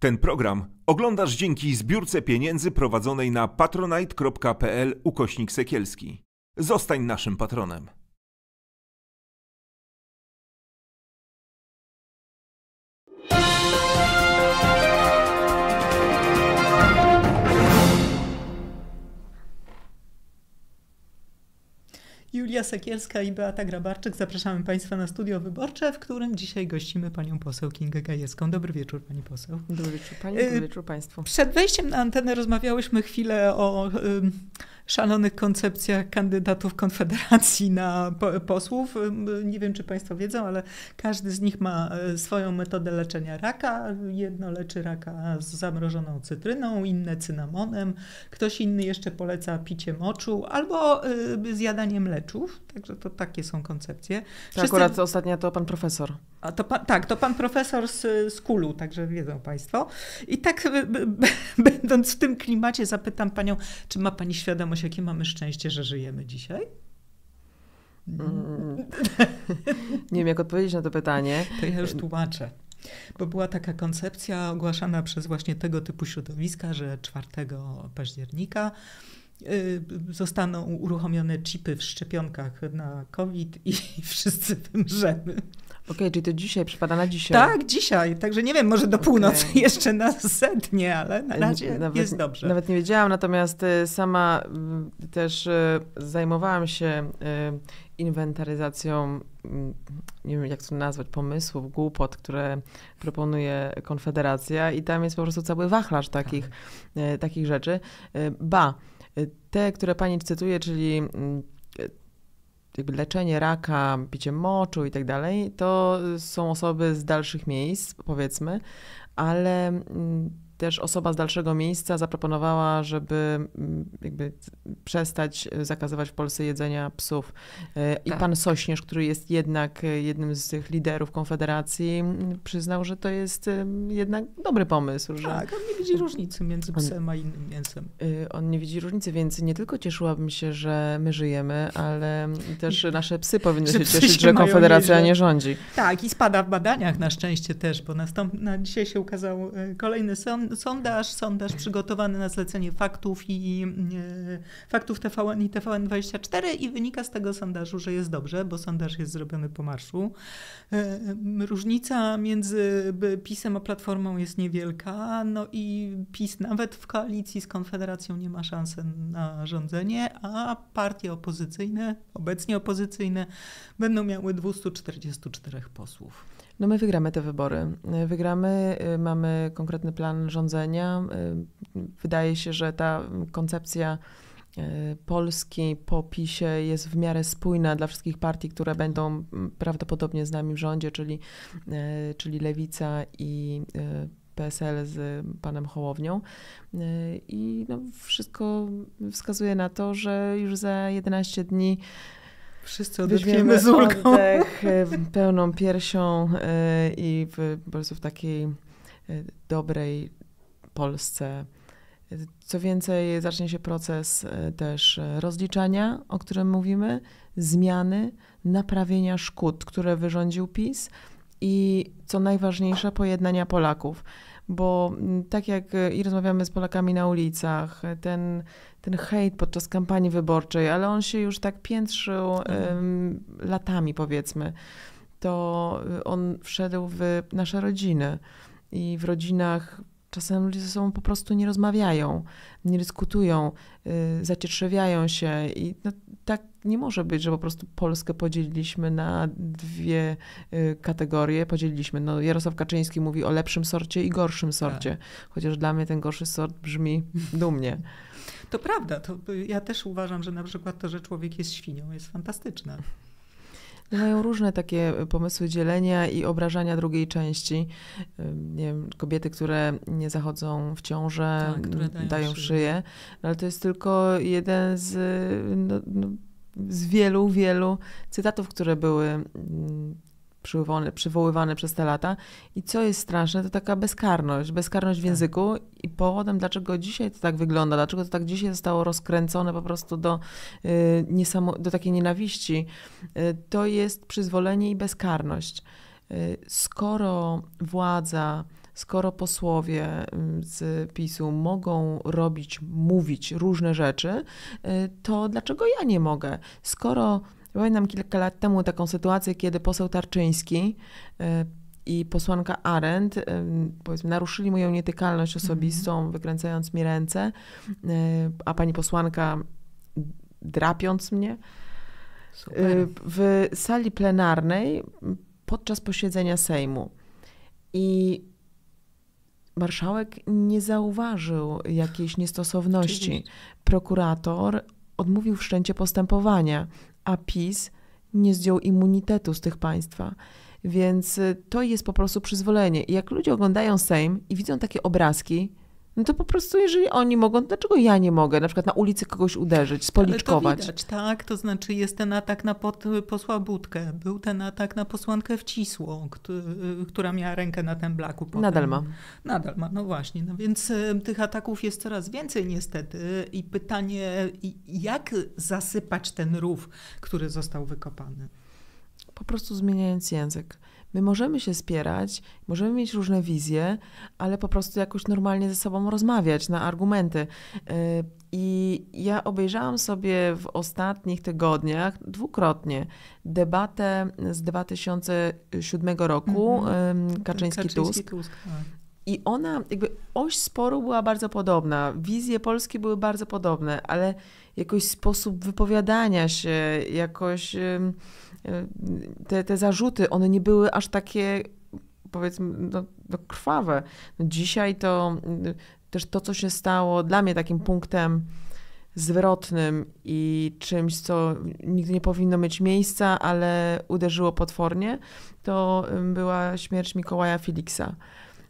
Ten program oglądasz dzięki zbiórce pieniędzy prowadzonej na patronite.pl ukośnik sekielski. Zostań naszym patronem. Julia Sekielska i Beata Grabarczyk. Zapraszamy Państwa na studio wyborcze, w którym dzisiaj gościmy panią poseł Kingę Gajewską. Dobry wieczór, pani poseł. Dobry wieczór pani, dobry wieczór państwu. Przed wejściem na antenę rozmawiałyśmy chwilę o szalonych koncepcjach kandydatów Konfederacji na posłów. Nie wiem, czy Państwo wiedzą, ale każdy z nich ma e, swoją metodę leczenia raka. Jedno leczy raka z zamrożoną cytryną, inne cynamonem. Ktoś inny jeszcze poleca picie moczu albo e, zjadanie mleczów. Także to takie są koncepcje. Wszyscy... Akurat ostatnia to pan profesor. A to pan, tak, to pan profesor z, z Kulu, także wiedzą Państwo. I tak będąc w tym klimacie zapytam Panią, czy ma Pani świadomość, jakie mamy szczęście, że żyjemy dzisiaj? Mm. Nie wiem, jak odpowiedzieć na to pytanie. To ja już tłumaczę. Bo była taka koncepcja ogłaszana przez właśnie tego typu środowiska, że 4 października y, zostaną uruchomione chipy w szczepionkach na COVID i wszyscy wymrzemy. Okej, okay, czyli to dzisiaj, przypada na dzisiaj. Tak, dzisiaj. Także nie wiem, może do północy okay. jeszcze na setnie, ale na razie nawet, jest dobrze. Nawet nie wiedziałam, natomiast y, sama y, też y, zajmowałam się inwentaryzacją, mm, nie wiem jak to nazwać, pomysłów, głupot, które proponuje Konfederacja i tam jest po prostu cały wachlarz takich, tak. takich rzeczy. Ba, te, które pani cytuje, czyli mm, jakby leczenie raka, picie moczu i tak dalej, to są osoby z dalszych miejsc, powiedzmy, ale mm, też osoba z dalszego miejsca zaproponowała, żeby mm, jakby przestać zakazywać w Polsce jedzenia psów. E, I tak. pan Sośnierz, który jest jednak jednym z tych liderów Konfederacji, przyznał, że to jest jednak dobry pomysł. Że tak, on nie widzi różnicy między psem a innym mięsem. E, on nie widzi różnicy, więc nie tylko cieszyłabym się, że my żyjemy, ale też nasze psy powinny się cieszyć, się że Konfederacja nie rządzi. Tak, i spada w badaniach na szczęście też, bo nastąp... na dzisiaj się ukazał e, kolejny sąd, sondaż, sondaż przygotowany na zlecenie faktów i e, faktów TVN i TVN24 i wynika z tego sondażu, że jest dobrze, bo sondaż jest zrobiony po marszu. E, różnica między PiSem a Platformą jest niewielka, no i PiS nawet w koalicji z Konfederacją nie ma szansy na rządzenie, a partie opozycyjne, obecnie opozycyjne, będą miały 244 posłów. No my wygramy te wybory. Wygramy, y, mamy konkretny plan rządzenia. Y, wydaje się, że ta koncepcja y, Polski po PiSie jest w miarę spójna dla wszystkich partii, które będą prawdopodobnie z nami w rządzie, czyli, czyli Lewica i PSL z panem Hołownią. I no, wszystko wskazuje na to, że już za 11 dni Wszyscy odetchniemy z ulgą. oddech e, pełną piersią e, i w, po prostu w takiej e, dobrej Polsce. Co więcej, zacznie się proces też rozliczania, o którym mówimy, zmiany, naprawienia szkód, które wyrządził PiS i co najważniejsze, pojednania Polaków. Bo mm, tak jak i rozmawiamy z Polakami na ulicach, ten ten hejt podczas kampanii wyborczej, ale on się już tak piętrzył um, latami, powiedzmy. To on wszedł w nasze rodziny i w rodzinach czasem ludzie ze sobą po prostu nie rozmawiają, nie dyskutują, y, zacietrzewiają się i no, tak nie może być, że po prostu Polskę podzieliliśmy na dwie y, kategorie. Podzieliliśmy, no Jarosław Kaczyński mówi o lepszym sorcie i gorszym sorcie, tak. chociaż dla mnie ten gorszy sort brzmi dumnie. To prawda. To ja też uważam, że na przykład to, że człowiek jest świnią, jest fantastyczne. Mają różne takie pomysły dzielenia i obrażania drugiej części. Nie wiem, kobiety, które nie zachodzą w ciążę, tak, dają, dają szyję. szyję. No, ale to jest tylko jeden z, no, no, z wielu, wielu cytatów, które były mm, przywoływane, przywoływane przez te lata. I co jest straszne, to taka bezkarność, bezkarność w tak. języku i powodem, dlaczego dzisiaj to tak wygląda, dlaczego to tak dzisiaj zostało rozkręcone po prostu do, y, niesamo, do takiej nienawiści, y, to jest przyzwolenie i bezkarność. Y, skoro władza skoro posłowie z PiSu mogą robić, mówić różne rzeczy, to dlaczego ja nie mogę? Skoro Pamiętam kilka lat temu taką sytuację, kiedy poseł Tarczyński i posłanka Arendt, powiedzmy, naruszyli moją nietykalność osobistą, mm. wykręcając mi ręce, a pani posłanka drapiąc mnie. Super. W sali plenarnej podczas posiedzenia Sejmu. I marszałek nie zauważył jakiejś niestosowności. Prokurator odmówił wszczęcie postępowania, a PiS nie zdjął immunitetu z tych państwa. Więc y, to jest po prostu przyzwolenie. I jak ludzie oglądają Sejm i widzą takie obrazki, no to po prostu, jeżeli oni mogą, dlaczego ja nie mogę na przykład na ulicy kogoś uderzyć, spoliczkować? Ale to widać, tak? To znaczy jest ten atak na pod, posła Budkę, był ten atak na posłankę Wcisło, która miała rękę na tym blaku. Potem. Nadal ma. Nadal ma, no właśnie. No więc y, tych ataków jest coraz więcej niestety i pytanie, jak zasypać ten rów, który został wykopany? Po prostu zmieniając język. My możemy się spierać, możemy mieć różne wizje, ale po prostu jakoś normalnie ze sobą rozmawiać na argumenty. Y, I ja obejrzałam sobie w ostatnich tygodniach dwukrotnie debatę z 2007 roku mm-hmm. Kaczyński-Tusk. Kaczyński I ona, jakby oś sporu była bardzo podobna, wizje Polski były bardzo podobne, ale jakoś sposób wypowiadania się, jakoś te, te zarzuty, one nie były aż takie, powiedzmy, no, no krwawe. No dzisiaj to też to, co się stało dla mnie takim punktem zwrotnym i czymś, co nigdy nie powinno mieć miejsca, ale uderzyło potwornie, to była śmierć Mikołaja Feliksa.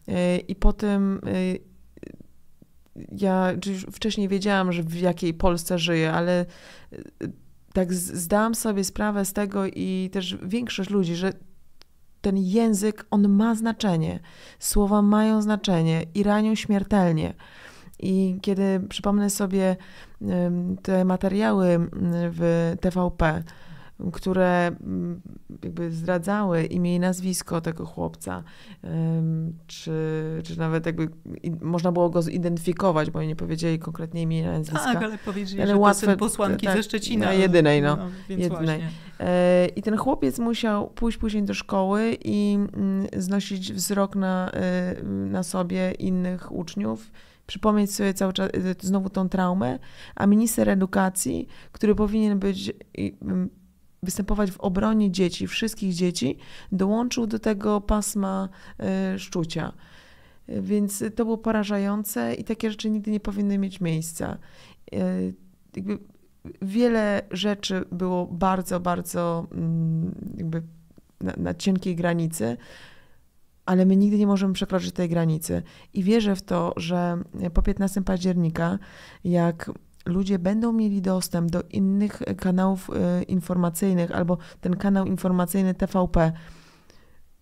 Y, I po tym y, ja już wcześniej wiedziałam, że w jakiej Polsce żyję, ale y, tak zdałam sobie sprawę z tego i też większość ludzi, że ten język, on ma znaczenie. Słowa mają znaczenie i ranią śmiertelnie. I kiedy przypomnę sobie te materiały w TVP, które mm, jakby zdradzały imię i nazwisko tego chłopca, czy, czy nawet jakby można było go zidentyfikować, bo nie powiedzieli konkretnie imię i nazwiska. Tak, ale powiedzieli, ale że łatwe, to posłanki tak, ze Szczecina. Jedynej, no. no jedynej. E, I ten chłopiec musiał pójść później do szkoły i mm, znosić wzrok na, e, na sobie innych uczniów, przypomnieć sobie cały czas e, znowu tą traumę, a minister edukacji, który powinien być występować w obronie dzieci, wszystkich dzieci, dołączył do tego pasma e, szczucia. Więc to było porażające i takie rzeczy nigdy nie powinny mieć miejsca. E, jakby wiele rzeczy było bardzo, bardzo mm, jakby na, na cienkiej granicy, ale my nigdy nie możemy przekroczyć tej granicy. I wierzę w to, że po 15 października, jak ludzie będą mieli dostęp do innych kanałów e, informacyjnych albo ten kanał informacyjny TVP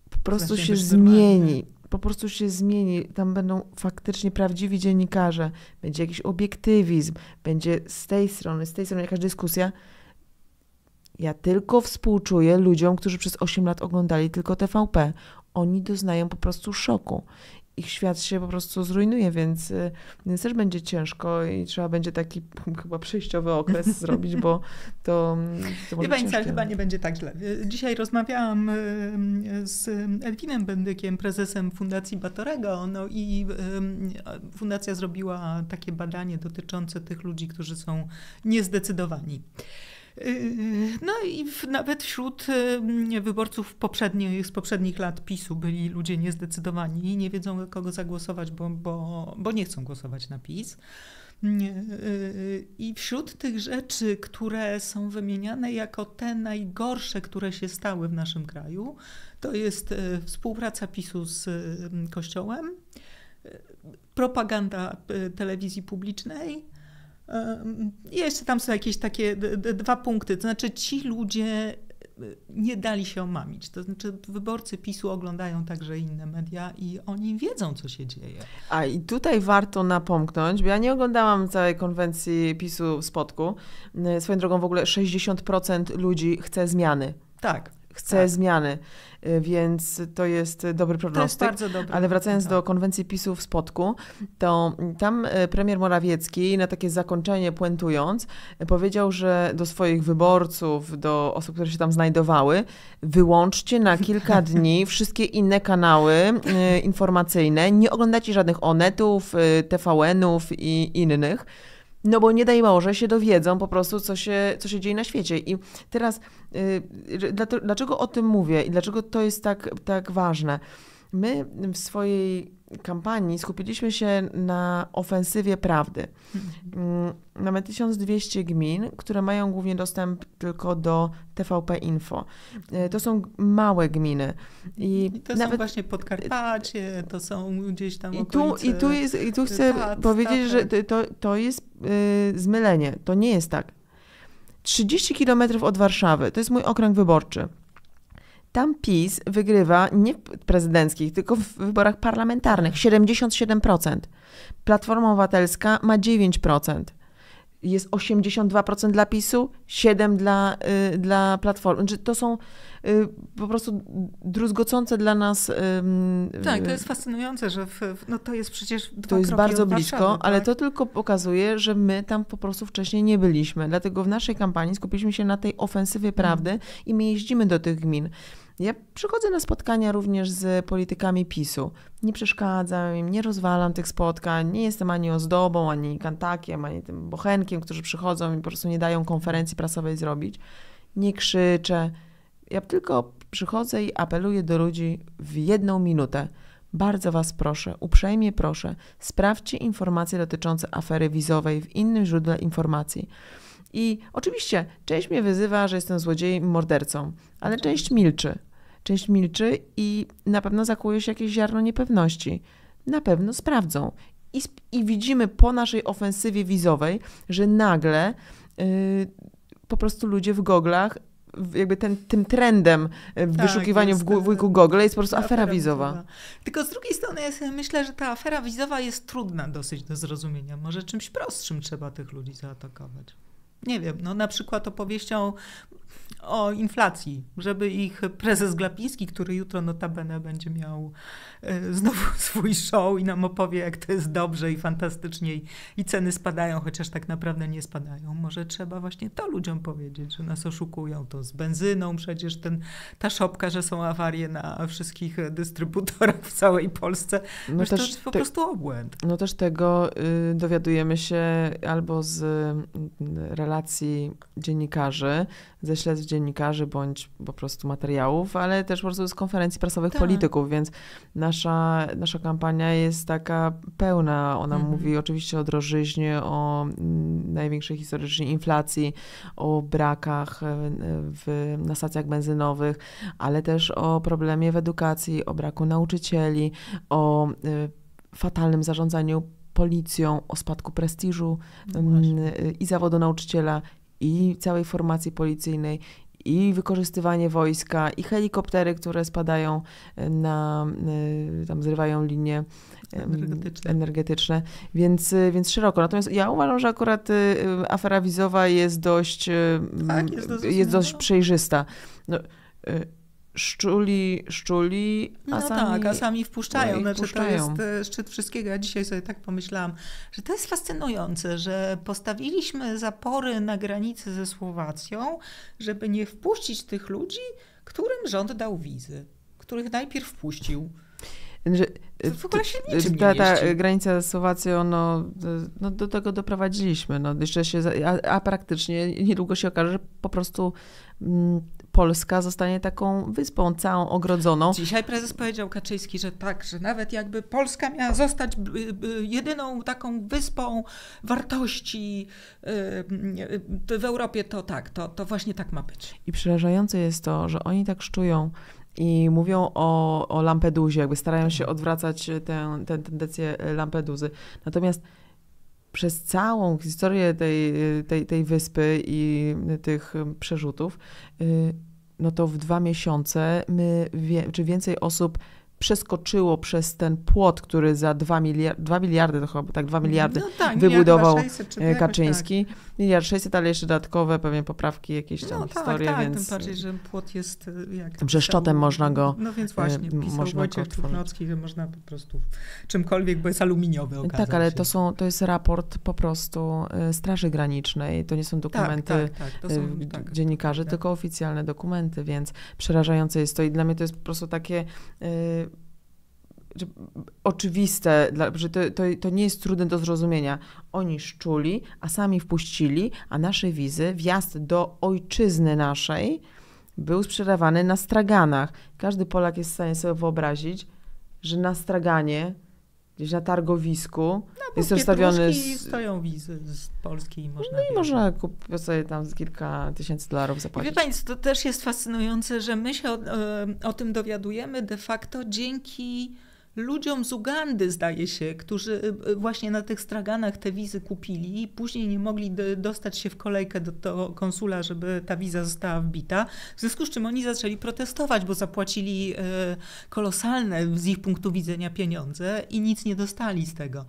po prostu się zmieni. Po prostu się zmieni. Tam będą faktycznie prawdziwi dziennikarze. Będzie jakiś obiektywizm, będzie z tej strony, z tej strony jakaś dyskusja. Ja tylko współczuję ludziom, którzy przez 8 lat oglądali tylko TVP. Oni doznają po prostu szoku ich świat się po prostu zrujnuje, więc, y, więc też będzie ciężko i trzeba będzie taki chyba przejściowy okres zrobić, bo to, to może pani, chyba nie będzie tak źle. Dzisiaj rozmawiałam y, z Elwinem Bendykiem, prezesem Fundacji Batorego, no i y, fundacja zrobiła takie badanie dotyczące tych ludzi, którzy są niezdecydowani. Yy, no i nawet wśród yy, wyborców poprzednich, z poprzednich lat PiSu byli ludzie niezdecydowani i nie wiedzą, kogo zagłosować, bo, bo, bo nie chcą głosować na PiS. Yy, I wśród tych rzeczy, które są wymieniane jako te najgorsze, które się stały w naszym kraju, to jest współpraca PiSu z Kościołem, propaganda telewizji publicznej, jeszcze tam są jakieś takie dwa punkty. To znaczy, ci ludzie e, nie dali się omamić. To znaczy, wyborcy PiSu oglądają także inne media i oni wiedzą, co się dzieje. A i tutaj warto napomknąć, bo ja nie oglądałam całej konwencji PiSu w Spodku. Swoją drogą w ogóle 60% ludzi chce zmiany. Tak chce Tak. zmiany, y, więc to jest dobry To jest prognostyk. bardzo dobre. Ale wracając tak. do konwencji PiSu w Spodku, to tam e, premier Morawiecki na takie zakończenie puentując e, powiedział, że do swoich wyborców, do osób, które się tam znajdowały, wyłączcie na kilka dni wszystkie inne kanały informacyjne, nie oglądajcie żadnych onetów, TVN-ów i innych. No bo nie daj Boże się dowiedzą po prostu, co się, co się dzieje na świecie. I teraz, y, dlaczego o tym mówię i dlaczego to jest tak, tak ważne? My w swojej kampanii skupiliśmy się na ofensywie prawdy. Mm, Mamy 1200 gmin, które mają głównie dostęp tylko do TVP Info. Y, To są małe gminy. I, I to są właśnie Podkarpacie, to są gdzieś tam i tu, i tu, jest, i tu chcę Tat, powiedzieć, że Tatrek. to, to jest y, zmylenie. To nie jest tak. 30 kilometrów od Warszawy, to jest mój okręg wyborczy. Tam PiS wygrywa nie w prezydenckich, tylko w wyborach parlamentarnych 77%. Platforma Obywatelska ma 9%. Jest 82% dla PiSu, 7% dla, y, dla Platformy. Znaczy, to są y, po prostu druzgocące dla nas. ym, Tak, to y, jest fascynujące, że w, no to jest przecież dwa to jest bardzo blisko, Warszawy, ale tak? to tylko pokazuje, że my tam po prostu wcześniej nie byliśmy. Dlatego w naszej kampanii skupiliśmy się na tej ofensywie prawdy i my jeździmy do tych gmin. Ja przychodzę na spotkania również z politykami PiSu. Nie przeszkadzam im, nie rozwalam tych spotkań, nie jestem ani ozdobą, ani kantakiem, ani tym bochenkiem, którzy przychodzą i po prostu nie dają konferencji prasowej zrobić. Nie krzyczę. Ja tylko przychodzę i apeluję do ludzi w jedną minutę. Bardzo Was proszę, uprzejmie proszę, sprawdźcie informacje dotyczące afery wizowej w innym źródle informacji. I oczywiście część mnie wyzywa, że jestem złodziejem i mordercą, ale część milczy. Część milczy i na pewno zakłuje się jakieś ziarno niepewności. Na pewno sprawdzą. I, i widzimy po naszej ofensywie wizowej, że nagle yy, po prostu ludzie w goglach, jakby ten, tym trendem y, w Tak, wyszukiwaniu jest, w e, wujku Google jest po prostu afera, wizowa. Tylko z drugiej strony ja myślę, że ta afera wizowa jest trudna dosyć do zrozumienia. Może czymś prostszym trzeba tych ludzi zaatakować. Nie wiem, no na przykład opowieścią o inflacji, żeby ich prezes Glapiński, który jutro notabene będzie miał e, znowu swój show i nam opowie, jak to jest dobrze i fantastycznie i, ceny spadają, chociaż tak naprawdę nie spadają. Może trzeba właśnie to ludziom powiedzieć, że nas oszukują. To z benzyną przecież ten, ta szopka, że są awarie na wszystkich dystrybutorach w całej Polsce. No No to też jest po te- prostu obłęd. No też tego y, dowiadujemy się albo z y, relacji dziennikarzy, ze śledztw dziennikarzy, bądź po prostu materiałów, ale też po prostu z konferencji prasowych Tak. polityków, więc nasza, nasza kampania jest taka pełna. Ona Mhm. mówi oczywiście o drożyźnie, o mm, największej historycznie inflacji, o brakach y, w, na stacjach benzynowych, ale też o problemie w edukacji, o braku nauczycieli, o y, fatalnym zarządzaniu policją, o spadku prestiżu No i zawodu nauczyciela, i całej formacji policyjnej, i wykorzystywanie wojska, i helikoptery, które spadają na, tam zrywają linie Energetyczne. energetyczne, więc, więc szeroko. Natomiast ja uważam, że akurat y, afera wizowa jest dość, Tak, jest jest dość przejrzysta. No, y, szczuli, szczuli, a No sami... tak, a sami wpuszczają. i znaczy, wpuszczają. To jest e, szczyt wszystkiego. Ja dzisiaj sobie tak pomyślałam, że to jest fascynujące, że postawiliśmy zapory na granicy ze Słowacją, żeby nie wpuścić tych ludzi, którym rząd dał wizy, których najpierw wpuścił. Że, To w ogóle się t- niczym nie ta, ta mieści. granica z Słowacją, no, no do tego doprowadziliśmy. No, jeszcze się, a, a praktycznie niedługo się okaże, że po prostu mm, Polska zostanie taką wyspą całą ogrodzoną. Dzisiaj prezes powiedział Kaczyński, że tak, że nawet jakby Polska miała zostać b- b- jedyną taką wyspą wartości y, y, w Europie, to tak, to, to właśnie tak ma być. I przerażające jest to, że oni tak szczują i mówią o, o Lampedusie, jakby starają się odwracać tę, tę tendencję Lampeduzy. Natomiast przez całą historię tej, tej, tej wyspy i tych przerzutów, y, no to w dwa miesiące my, wie, czy więcej osób przeskoczyło przez ten płot, który za 2, miliard, 2 miliardy, to chyba tak 2 miliardy No tak, wybudował miliard 600 czy e, jakoś Kaczyński. Miliard 600, ale jeszcze dodatkowe pewnie poprawki, jakieś Tak. tam No tak, historie, tak, więc... tym bardziej, że płot jest e, jak... Brzeszczotem można go, No więc właśnie, e, pisał można Wojciech. Trufnocki, że można po prostu czymkolwiek, bo jest aluminiowy okazał Tak, ale się. to, są, to jest raport po prostu e, Straży Granicznej, to nie są dokumenty Tak, tak, tak, są, tak. dziennikarzy, prawda. tylko oficjalne dokumenty, więc przerażające jest to i dla mnie to jest po prostu takie że oczywiste, że to, to, to nie jest trudne do zrozumienia. Oni szczuli, a sami wpuścili, a nasze wizy, wjazd do ojczyzny naszej był sprzedawany na straganach. Każdy Polak jest w stanie sobie wyobrazić, że na straganie, gdzieś na targowisku, jest Bo rozstawiony... Z, stoją wizy z Polski i można no i można kupić sobie tam kilka tysięcy dolarów zapłacić. Wie pani, co, to też jest fascynujące, że my się o, e, o tym dowiadujemy de facto dzięki ludziom z Ugandy, zdaje się, którzy e, właśnie na tych straganach te wizy kupili i później nie mogli dostać się w kolejkę do, do konsula, żeby ta wiza została wbita. W związku z czym oni zaczęli protestować, bo zapłacili e, kolosalne z ich punktu widzenia pieniądze i nic nie dostali z tego.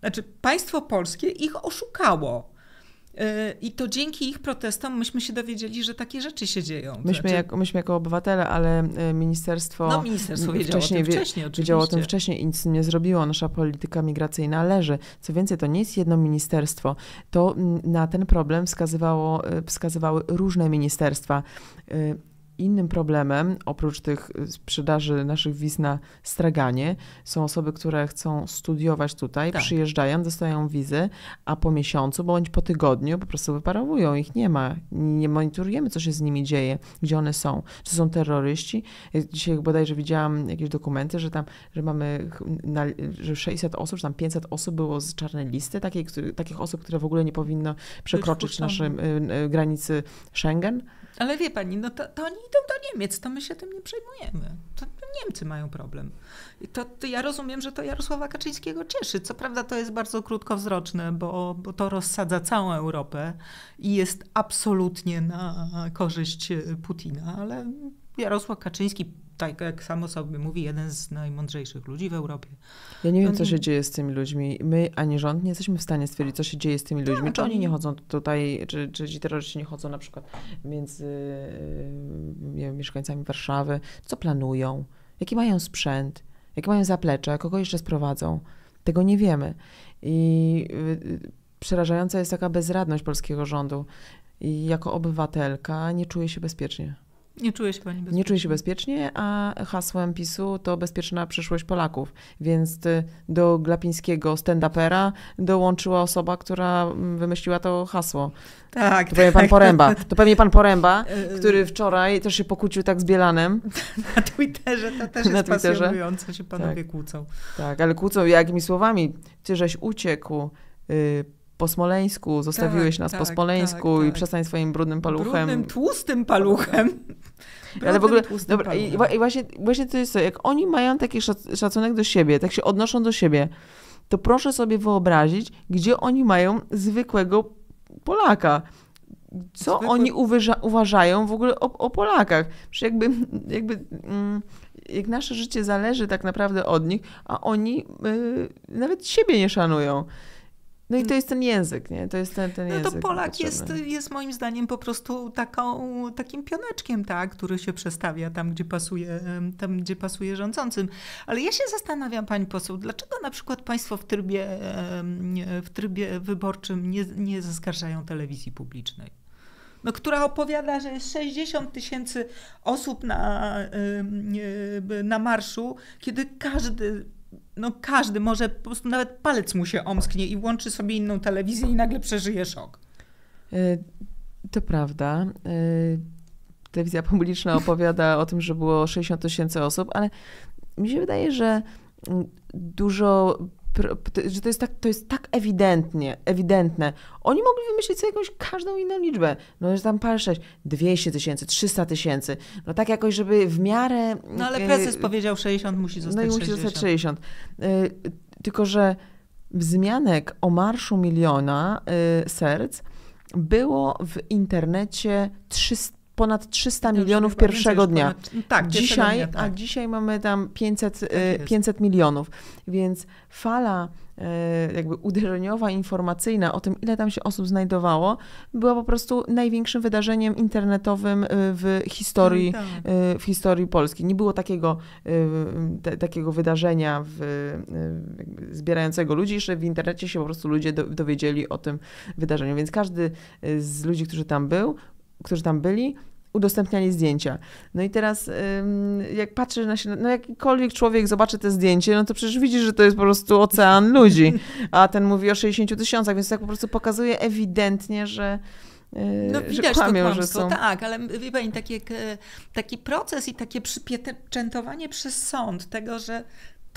Znaczy, państwo polskie ich oszukało. E, I to dzięki ich protestom myśmy się dowiedzieli, że takie rzeczy się dzieją. Myśmy, Znaczy, jako, myśmy jako obywatele, ale e, ministerstwo no ministerstwo wiedziało wcześniej o tym wcześniej, oczywiście. wiedziało o tym wcześniej i nic nie zrobiło. Nasza polityka migracyjna leży. Co więcej, to nie jest jedno ministerstwo. To mm, na ten problem wskazywało, e, wskazywały różne ministerstwa. Innym problemem, oprócz tych e, sprzedaży naszych wiz na straganie, są osoby, które chcą studiować tutaj, Tak. przyjeżdżają, dostają wizy, a po miesiącu bądź po tygodniu po prostu wyparowują. Ich nie ma. Nie monitorujemy, co się z nimi dzieje, gdzie one są. Czy są terroryści? Ja Dzisiaj bodajże widziałam jakieś dokumenty, że tam, że mamy, na, że 600 osób, czy tam 500 osób było z czarnej listy, takiej, który, takich osób, które w ogóle nie powinno przekroczyć naszej y, y, granicy Schengen. Ale wie pani, no to, to oni idą do Niemiec, to my się tym nie przejmujemy. To Niemcy mają problem. I to, to ja rozumiem, że to Jarosława Kaczyńskiego cieszy. Co prawda to jest bardzo krótkowzroczne, bo, bo to rozsadza całą Europę i jest absolutnie na korzyść Putina, ale Jarosław Kaczyński, tak jak samo sobie mówi, jeden z najmądrzejszych ludzi w Europie. Ja nie wiem, co się dzieje z tymi ludźmi. My, ani rząd, nie jesteśmy w stanie stwierdzić, co się dzieje z tymi ludźmi. Czy oni- nie chodzą tutaj, czy, czy ci terroryści nie chodzą na przykład między y, wiem, mieszkańcami Warszawy. Co planują? Jaki mają sprzęt? Jakie mają zaplecze? Kogo jeszcze sprowadzą? Tego nie wiemy. I y, przerażająca jest taka bezradność polskiego rządu. I jako obywatelka nie czuję się bezpiecznie. Nie czuje się pani bezpiecznie? Nie czuję się bezpiecznie, a hasłem PiSu to bezpieczna przyszłość Polaków. Więc y, do Glapińskiego stand-upera dołączyła osoba, która mm, wymyśliła to hasło. Tak, To pewnie pan tak. Poręba. To pewnie pan Poręba, E, który wczoraj też się pokłócił tak z Bielanem. Na Twitterze to też jest Twitterze? pasjonujące, się panowie kłócą. Tak, ale kłócą jakimi słowami. Ty żeś uciekł y, po Smoleńsku, zostawiłeś Tak, nas po tak, Smoleńsku tak, i tak. przestań swoim brudnym paluchem. Brudnym, tłustym paluchem. Ale w ogóle, dobra, i, i właśnie, właśnie to jest to, jak oni mają taki szac- szacunek do siebie, tak się odnoszą do siebie, to proszę sobie wyobrazić, gdzie oni mają zwykłego Polaka. Co Zwykły- oni uważają w ogóle o, o Polakach? Przecież jakby, jakby mm, jak nasze życie zależy tak naprawdę od nich, a oni y, nawet siebie nie szanują. No i to jest ten język, nie? To jest ten, ten No język. to Polak jest, potrzebny. jest moim zdaniem po prostu taką, takim pioneczkiem, tak, który się przestawia tam gdzie, pasuje, tam, gdzie pasuje rządzącym. Ale ja się zastanawiam, pani poseł, dlaczego na przykład państwo w trybie, w trybie wyborczym nie, nie zaskarżają telewizji publicznej? No, która opowiada, że jest 60 tysięcy osób na, na marszu, kiedy każdy, no każdy może po prostu nawet palec mu się omsknie i włączy sobie inną telewizję i nagle przeżyje szok. Y, To prawda. Y, Telewizja publiczna opowiada o tym, że było 60 tysięcy osób, ale mi się wydaje, że dużo, że to jest tak, to jest tak ewidentnie, ewidentne. Oni mogli wymyślić sobie jakąś każdą inną liczbę. No, że tam parę sześć, 200 tysięcy, 300 tysięcy. No tak jakoś, żeby w miarę... No ale y, prezes powiedział 60, musi zostać no i musi 60. zostać 60. Y, Tylko, że wzmianek o Marszu Miliona y, Serc było w internecie 300, ponad 300 Już milionów pierwszego dnia. ponad- tak, pierwszego Dzisiaj, dnia, tak. A dzisiaj mamy tam 500, e, jest. 500 milionów, więc fala e, jakby uderzeniowa, informacyjna o tym, ile tam się osób znajdowało, była po prostu największym wydarzeniem internetowym e, w historii, Tak. e, w historii Polski. Nie było takiego, e, te, takiego wydarzenia w, e, zbierającego ludzi, jeszcze w internecie się po prostu ludzie do, dowiedzieli o tym wydarzeniu, więc każdy e, z ludzi, którzy tam był, którzy tam byli, udostępniali zdjęcia. No i teraz, jak patrzysz na się, no jakikolwiek człowiek zobaczy te zdjęcie, no to przecież widzisz, że to jest po prostu ocean ludzi, a ten mówi o 60 tysiącach, więc tak po prostu pokazuje ewidentnie, że, yy, No że widać to kłamią, że kłamstwo, są... tak, ale wie pani, taki, jak, e, taki proces i takie przypieczętowanie przez sąd tego, że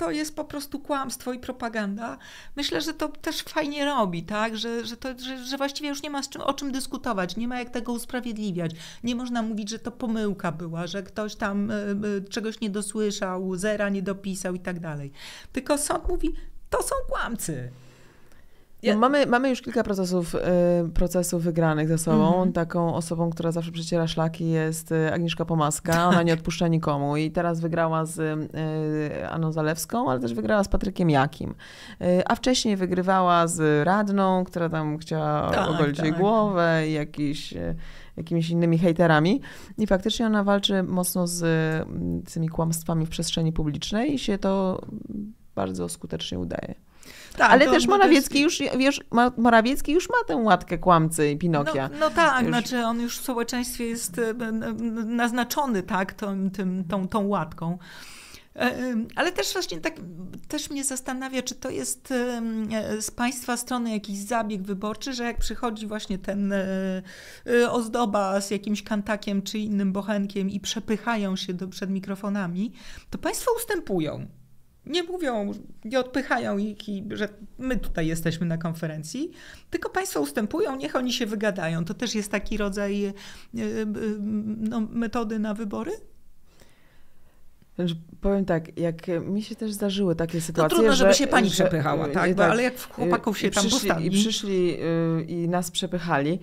to jest po prostu kłamstwo i propaganda. Myślę, że to też fajnie robi, tak? Że, że, to, że, że właściwie już nie ma czym, o czym dyskutować, nie ma jak tego usprawiedliwiać. Nie można mówić, że to pomyłka była, że ktoś tam y, y, czegoś nie dosłyszał, zera nie dopisał i tak dalej. Tylko sąd mówi, to są kłamcy. Ja- No, mamy, mamy już kilka procesów, y, procesów wygranych ze sobą. Mhm. Taką osobą, która zawsze przeciera szlaki jest y, Agnieszka Pomaska. Ona nie odpuszcza nikomu i teraz wygrała z y, Anną Zalewską, ale też wygrała z Patrykiem Jakim. A wcześniej wygrywała z Radną, która tam chciała Tak, ogolić jej tak. głowę i jakiś, jakimiś innymi hejterami. I faktycznie ona walczy mocno z, z tymi kłamstwami w przestrzeni publicznej i się to bardzo skutecznie udaje. Tak, Ale też Morawiecki już, wiesz, Ma- Morawiecki już ma tę łatkę kłamcy i Pinokia. No, no tak, Już- znaczy on już w społeczeństwie jest e, n- naznaczony tak, tą, tym, tą, tą łatką. E, e, Ale też właśnie tak też mnie zastanawia, czy to jest e, z państwa strony jakiś zabieg wyborczy, że jak przychodzi właśnie ten e, e, ozdoba z jakimś kantakiem czy innym bochenkiem i przepychają się do, przed mikrofonami, to państwo ustępują. Nie mówią, nie odpychają ich, i, że my tutaj jesteśmy na konferencji, tylko państwo ustępują, niech oni się wygadają. To też jest taki rodzaj e, e, no, metody na wybory? Powiem tak, jak mi się też zdarzyły takie No sytuacje, trudno, żeby że, się pani że- przepychała, tak? Bo, ale jak chłopaków się i tam przyszli, postawi. I przyszli y, i nas przepychali,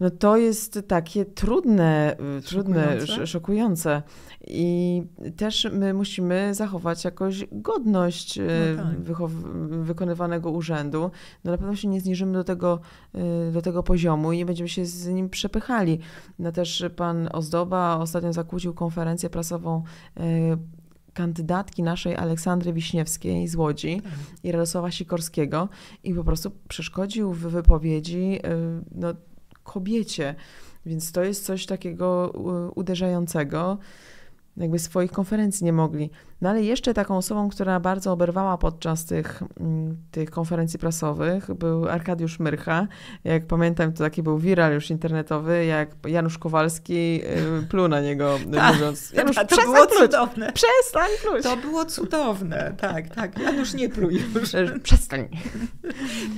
no to jest takie trudne, y, trudne, Szokujące. sz- szokujące. I też my musimy zachować jakoś godność y, No tak. wykonywanego urzędu. No na pewno się nie zniżymy do tego, y, do tego poziomu i nie będziemy się z nim przepychali. No też pan Ozdoba ostatnio zakłócił konferencję prasową kandydatki naszej Aleksandry Wiśniewskiej z Łodzi Tak. i Radosława Sikorskiego i po prostu przeszkodził w wypowiedzi no, kobiecie. Więc to jest coś takiego y, uderzającego. Jakby swoich konferencji nie mogli. No ale jeszcze taką osobą, która bardzo oberwała podczas tych, mm, tych konferencji prasowych, był Arkadiusz Myrcha. Jak pamiętam, to taki był viral już internetowy, jak Janusz Kowalski y, pluł na niego, Tak. mówiąc Janusz, to przestań było pluć, cudowne. przestań pluć. To było cudowne, tak, tak. Janusz nie pluj już. Przestań.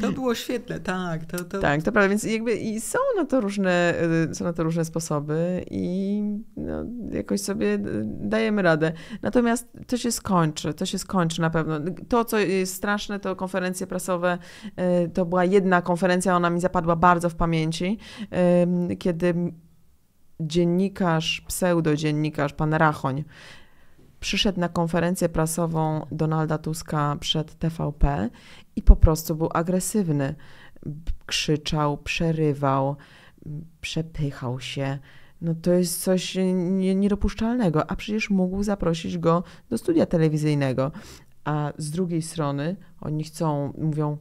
To było świetne, tak. To, to, Tak, to prawda, więc jakby i są na to różne, y, są na to różne sposoby i no, jakoś sobie y, dajemy radę. Natomiast to się skończy, to się skończy na pewno. To, co jest straszne, to konferencje prasowe, y, to była jedna konferencja, ona mi zapadła bardzo w pamięci, kiedy dziennikarz, pseudodziennikarz, pan Rachoń, przyszedł na konferencję prasową Donalda Tuska przed TVP i po prostu był agresywny. Krzyczał, przerywał, przepychał się. No to jest coś nie- niedopuszczalnego, a przecież mógł zaprosić go do studia telewizyjnego. A z drugiej strony oni chcą, mówią,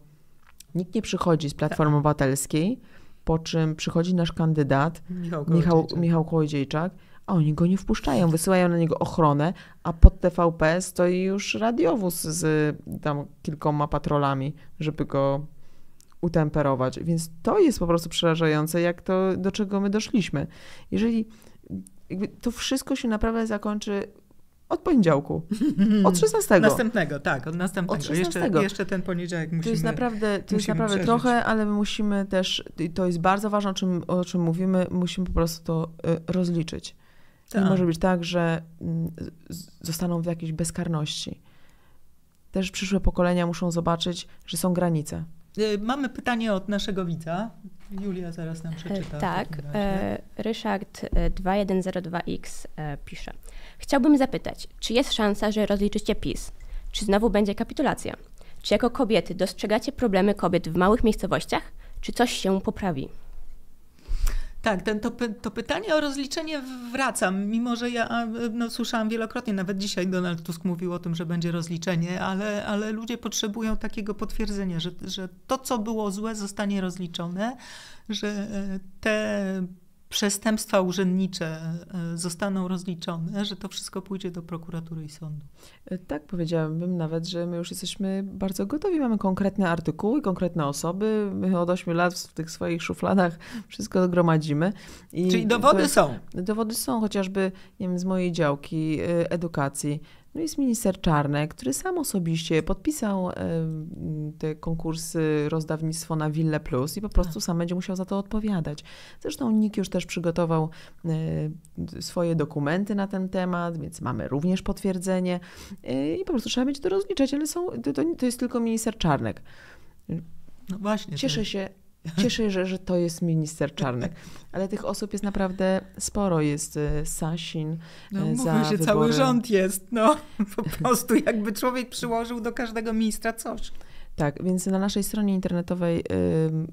nikt nie przychodzi z Platformy Obywatelskiej, po czym przychodzi nasz kandydat, Michał, Michał, Kołodziejczak. Michał Kołodziejczak, a oni go nie wpuszczają, wysyłają na niego ochronę, a pod TVP stoi już radiowóz z tam kilkoma patrolami, żeby go utemperować. Więc to jest po prostu przerażające, jak to, do czego my doszliśmy. Jeżeli to wszystko się naprawdę zakończy od poniedziałku, od 16. Następnego, tak, od następnego. Od 16. Jeszcze, jeszcze ten poniedziałek musimy... To jest naprawdę, to jest naprawdę przeżyć. trochę, ale my musimy też, i to jest bardzo ważne, o czym, o czym mówimy, musimy po prostu to y, rozliczyć. Nie Tak. może być tak, że mm, zostaną w jakiejś bezkarności. Też przyszłe pokolenia muszą zobaczyć, że są granice. Y, Mamy pytanie od naszego widza. Julia zaraz nam przeczyta. E, tak, e, Ryszard 2102X e, pisze. Chciałbym zapytać, czy jest szansa, że rozliczycie PiS? Czy znowu będzie kapitulacja? Czy jako kobiety dostrzegacie problemy kobiet w małych miejscowościach? Czy coś się poprawi? Tak, ten, to, to pytanie o rozliczenie wraca, mimo że ja no, słyszałam wielokrotnie, nawet dzisiaj Donald Tusk mówił o tym, że będzie rozliczenie, ale, ale ludzie potrzebują takiego potwierdzenia, że, że to, co było złe, zostanie rozliczone, że e, te przestępstwa urzędnicze e, zostaną rozliczone, że to wszystko pójdzie do prokuratury i sądu. E, tak, powiedziałabym nawet, że my już jesteśmy bardzo gotowi. Mamy konkretne artykuły, konkretne osoby. My od 8 lat w tych swoich szufladach wszystko gromadzimy. I Czyli dowody są. Dowody są, chociażby nie wiem, z mojej działki e, edukacji. No jest minister Czarnek, który sam osobiście podpisał te konkursy rozdawnictwo na Wille Plus i po prostu tak. sam będzie musiał za to odpowiadać. Zresztą NIK już też przygotował e, swoje dokumenty na ten temat, więc mamy również potwierdzenie e, i po prostu trzeba będzie to rozliczać, ale są, to, to jest tylko minister Czarnek. No właśnie. Cieszę się, Cieszę się, że, że to jest minister Czarnek. Ale tych osób jest naprawdę sporo. Jest e, Sasin no, e, za się, wybory. cały rząd jest. No, po prostu jakby człowiek przyłożył do każdego ministra coś. Tak, więc na naszej stronie internetowej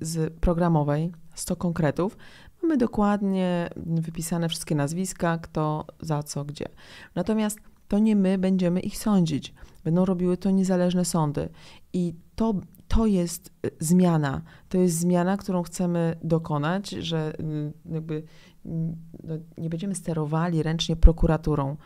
z programowej 100 konkretów mamy dokładnie wypisane wszystkie nazwiska, kto, za co, gdzie. Natomiast to nie my będziemy ich sądzić. Będą robiły to niezależne sądy. I to to jest y, zmiana. To jest zmiana, którą chcemy dokonać, że y, jakby no, nie będziemy sterowali ręcznie prokuraturą.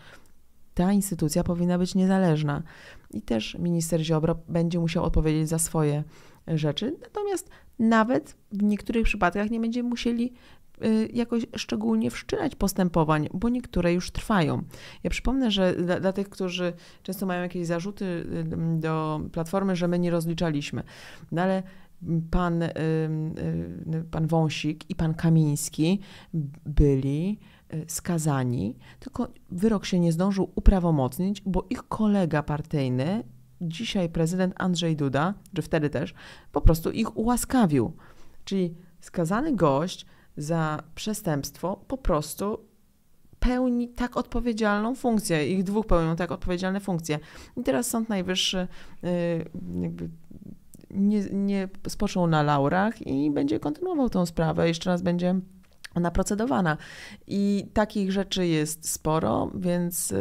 Ta instytucja powinna być niezależna. I też minister Ziobro będzie musiał odpowiedzieć za swoje rzeczy. Natomiast nawet w niektórych przypadkach nie będziemy musieli jakoś szczególnie wszczynać postępowań, bo niektóre już trwają. Ja przypomnę, że dla, dla, tych, którzy często mają jakieś zarzuty y, do Platformy, że my nie rozliczaliśmy, no ale pan, y, pan Wąsik i pan Kamiński byli skazani, tylko wyrok się nie zdążył uprawomocnić, bo ich kolega partyjny, dzisiaj prezydent Andrzej Duda, czy wtedy też, po prostu ich ułaskawił. Czyli skazany gość za przestępstwo po prostu pełni tak odpowiedzialną funkcję. Ich dwóch pełnią tak odpowiedzialne funkcje. I teraz Sąd Najwyższy y, jakby nie, nie spoczął na laurach i będzie kontynuował tą sprawę. Jeszcze raz będzie ona procedowana. I takich rzeczy jest sporo, więc y,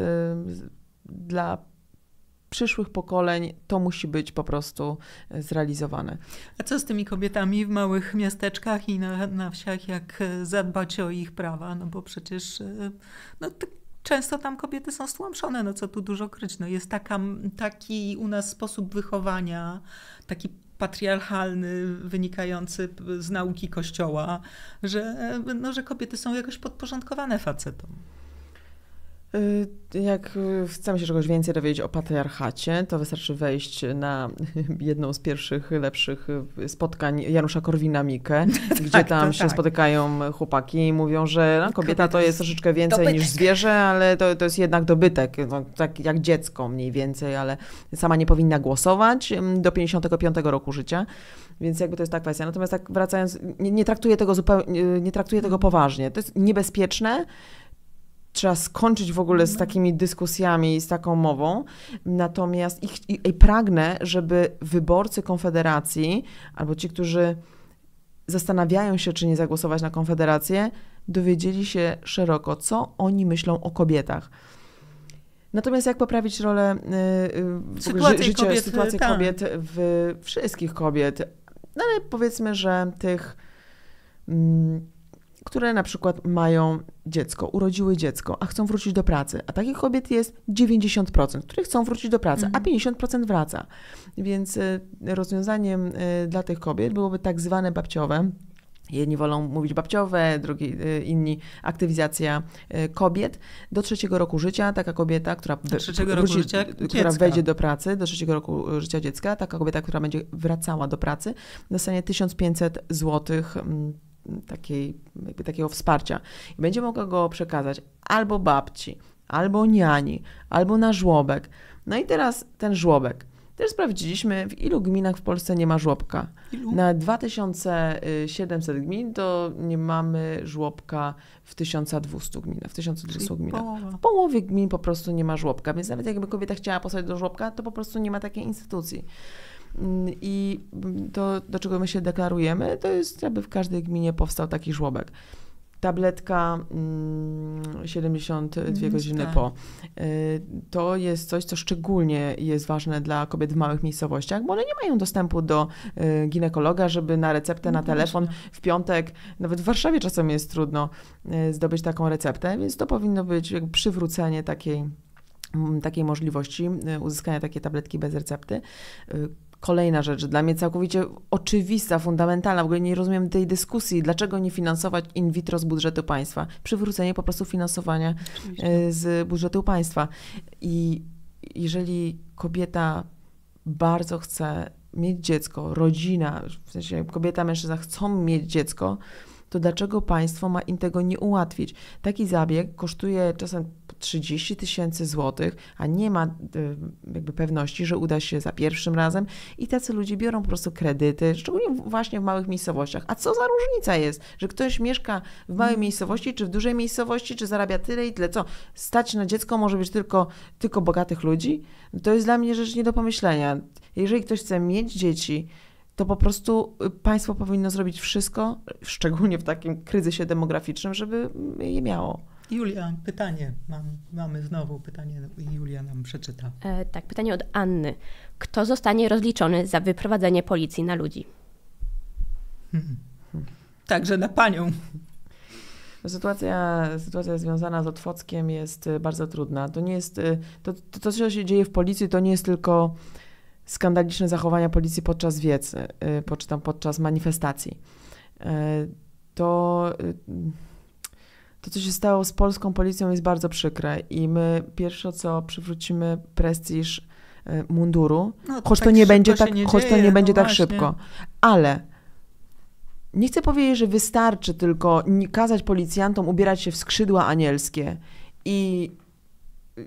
dla przyszłych pokoleń to musi być po prostu e, zrealizowane. A co z tymi kobietami w małych miasteczkach i na, na wsiach, jak e, zadbać o ich prawa? No bo przecież e, no, często tam kobiety są stłamszone, no co tu dużo kryć. No jest taka, taki u nas sposób wychowania, taki patriarchalny, wynikający z nauki Kościoła, że, no, że kobiety są jakoś podporządkowane facetom. Y, jak chcemy się czegoś więcej dowiedzieć o patriarchacie, to wystarczy wejść na jedną z pierwszych, lepszych spotkań Janusza Korwina-Mikke, gdzie tak, tam się tak. spotykają chłopaki i mówią, że no, kobieta to jest troszeczkę więcej dobytek. niż zwierzę, ale to, to jest jednak dobytek, no, tak jak dziecko mniej więcej, ale sama nie powinna głosować do 55 roku życia. Więc jakby to jest ta kwestia. Natomiast tak wracając, nie, nie traktuję tego zupełnie, nie traktuję tego poważnie. To jest niebezpieczne, trzeba skończyć w ogóle z mhm. takimi dyskusjami, z taką mową. Natomiast ich, i, i pragnę, żeby wyborcy Konfederacji albo ci, którzy zastanawiają się, czy nie zagłosować na Konfederację, dowiedzieli się szeroko, co oni myślą o kobietach. Natomiast jak poprawić rolę, yy, sytuację życie, kobiet, sytuację tak. kobiet, w wszystkich kobiet, no ale powiedzmy, że tych. Mm, które na przykład mają dziecko, urodziły dziecko, a chcą wrócić do pracy. A takich kobiet jest 90%, które chcą wrócić do pracy, a 50% mhm. wraca. Więc y, rozwiązaniem y, dla tych kobiet byłoby tak zwane babciowe, Jedni wolą mówić babciowe, drugi, y, inni aktywizacja kobiet. Do trzeciego roku życia taka kobieta, która, wróci, życia która wejdzie do pracy, do trzeciego roku życia dziecka, taka kobieta, która będzie wracała do pracy, dostanie 1500 złotych mm, takiej, jakby takiego wsparcia i będzie mogła go przekazać albo babci, albo niani, albo na żłobek. No i teraz ten żłobek. Też sprawdziliśmy, w ilu gminach w Polsce nie ma żłobka. Ilu? Na 2700 gmin to nie mamy żłobka w 1200 gminach, w 1200 Czyli gminach. połowa. W połowie gmin po prostu nie ma żłobka, więc nawet jakby kobieta chciała posłać do żłobka, to po prostu nie ma takiej instytucji. Mm, I to, do czego my się deklarujemy, to jest, aby w każdej gminie powstał taki żłobek. Tabletka mm, 72 Mm, godziny tak. po. Y, To jest coś, co szczególnie jest ważne dla kobiet w małych miejscowościach, bo one nie mają dostępu do y, ginekologa, żeby na receptę, na No telefon właśnie. w piątek, nawet w Warszawie czasem jest trudno y, zdobyć taką receptę, więc to powinno być jakby przywrócenie takiej, takiej możliwości uzyskania takiej tabletki bez recepty. Kolejna rzecz, dla mnie całkowicie oczywista, fundamentalna, w ogóle nie rozumiem tej dyskusji, dlaczego nie finansować in vitro z budżetu państwa. Przywrócenie po prostu finansowania Oczywiście. y, z budżetu państwa. I jeżeli kobieta bardzo chce mieć dziecko, rodzina, w sensie kobieta, mężczyzna chcą mieć dziecko, to dlaczego państwo ma im tego nie ułatwić? Taki zabieg kosztuje czasem 30 tysięcy złotych, a nie ma y, jakby pewności, że uda się za pierwszym razem i tacy ludzie biorą po prostu kredyty, szczególnie właśnie w małych miejscowościach. A co za różnica jest, że ktoś mieszka w małej miejscowości, czy w dużej miejscowości, czy zarabia tyle i tyle. Co? Stać na dziecko może być tylko, tylko bogatych ludzi? To jest dla mnie rzecz nie do pomyślenia. Jeżeli ktoś chce mieć dzieci, to po prostu y, państwo powinno zrobić wszystko, szczególnie w takim kryzysie demograficznym, żeby je miało. Julia, pytanie. Mam, mamy znowu pytanie. Julia nam przeczyta. E, tak, pytanie od Anny. Kto zostanie rozliczony za wyprowadzenie policji na ludzi? Także na panią. Sytuacja, sytuacja związana z Otwockiem jest y, bardzo trudna. To nie jest, y, to, to, to, co się dzieje w policji, to nie jest tylko skandaliczne zachowania policji podczas wiecy, y, po- czy tam podczas manifestacji. Y, To, y, to, co się stało z polską policją jest bardzo przykre i my pierwsze co przywrócimy prestiż munduru, No, choć to tak nie szybko będzie tak, nie choć to nie będzie no tak właśnie. szybko. Ale nie chcę powiedzieć, że wystarczy tylko nie kazać policjantom ubierać się w skrzydła anielskie i